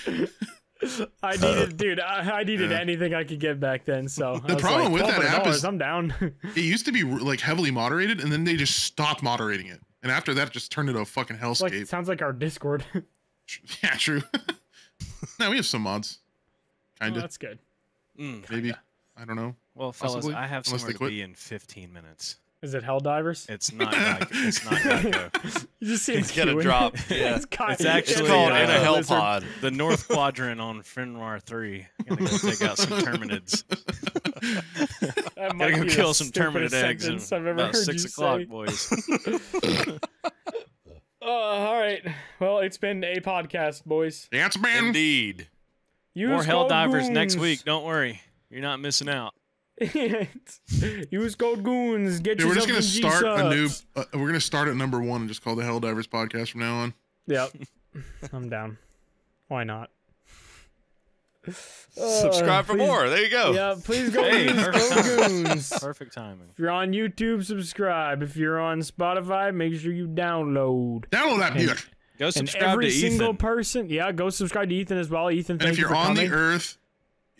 I needed, dude, I, I needed Yeah. anything I could get back then. So I The was problem like, with that app is- I'm down. It used to be like heavily moderated, and then they just stopped moderating it. And after that, just turned into a fucking It's like hellscape. sounds like our Discord. yeah, true. now we have some mods. oh, Kinda, that's good. Mm. maybe. I don't know. Well, fellas, Possibly, I have unless somewhere they to be in 15 minutes. Is it Helldivers? It's not. Geico. it's not Geico. You just see It's him gonna queuing. drop, yeah. it's, ki- It's actually, It's called uh, in a hell lizard. pod. The North Quadrant on Fenrir 3. Gonna go take out some Terminids. That Gotta might go be the kill some Terminid eggs in I've ever about heard 6 you o'clock, say. boys. Uh, all right. Well, it's been a podcast, boys. Yeah, it's a man. Indeed. Use More Hell code Divers next week. Don't worry. You're not missing out. Use code goons. Get Yeah, we're yourself just gonna some start a new. Uh, we're gonna start at number one and just call the Helldivers podcast from now on. Yep. I'm down. Why not? Subscribe for please- more. There you go. Yeah, please go Hey, use perfect code goons. Perfect timing. If you're on YouTube, subscribe. If you're on Spotify, make sure you download. Download that And- bitch. Go And subscribe every to single Ethan. person, yeah, go subscribe to Ethan as well. Ethan, And if you you're for on coming. the Earth,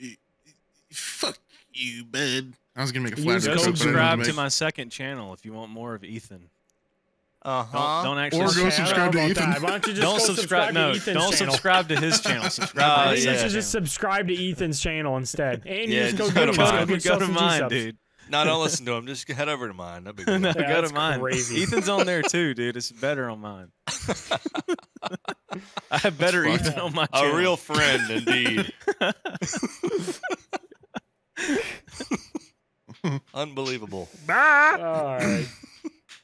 y- y- fuck you, bud. I was gonna make a flat Use Go joke, but I didn't subscribe to my second channel if you want more of Ethan. Uh Don't, huh. don't actually Or go Okay, subscribe to about Ethan. Why don't you just don't go subscribe. No, to Ethan's don't channel? subscribe to his channel. Subscribe Uh, to I his think you yeah. should just subscribe to Ethan's channel instead. And Yeah, use just code go to goons. mine. Go Go, get to mine, dude. No, don't listen to him. Just head over to mine. That'd be no, good. go to mine. crazy. Ethan's on there too, dude. It's better on mine. I have better Ethan on my channel. A real friend, indeed. Unbelievable. All right.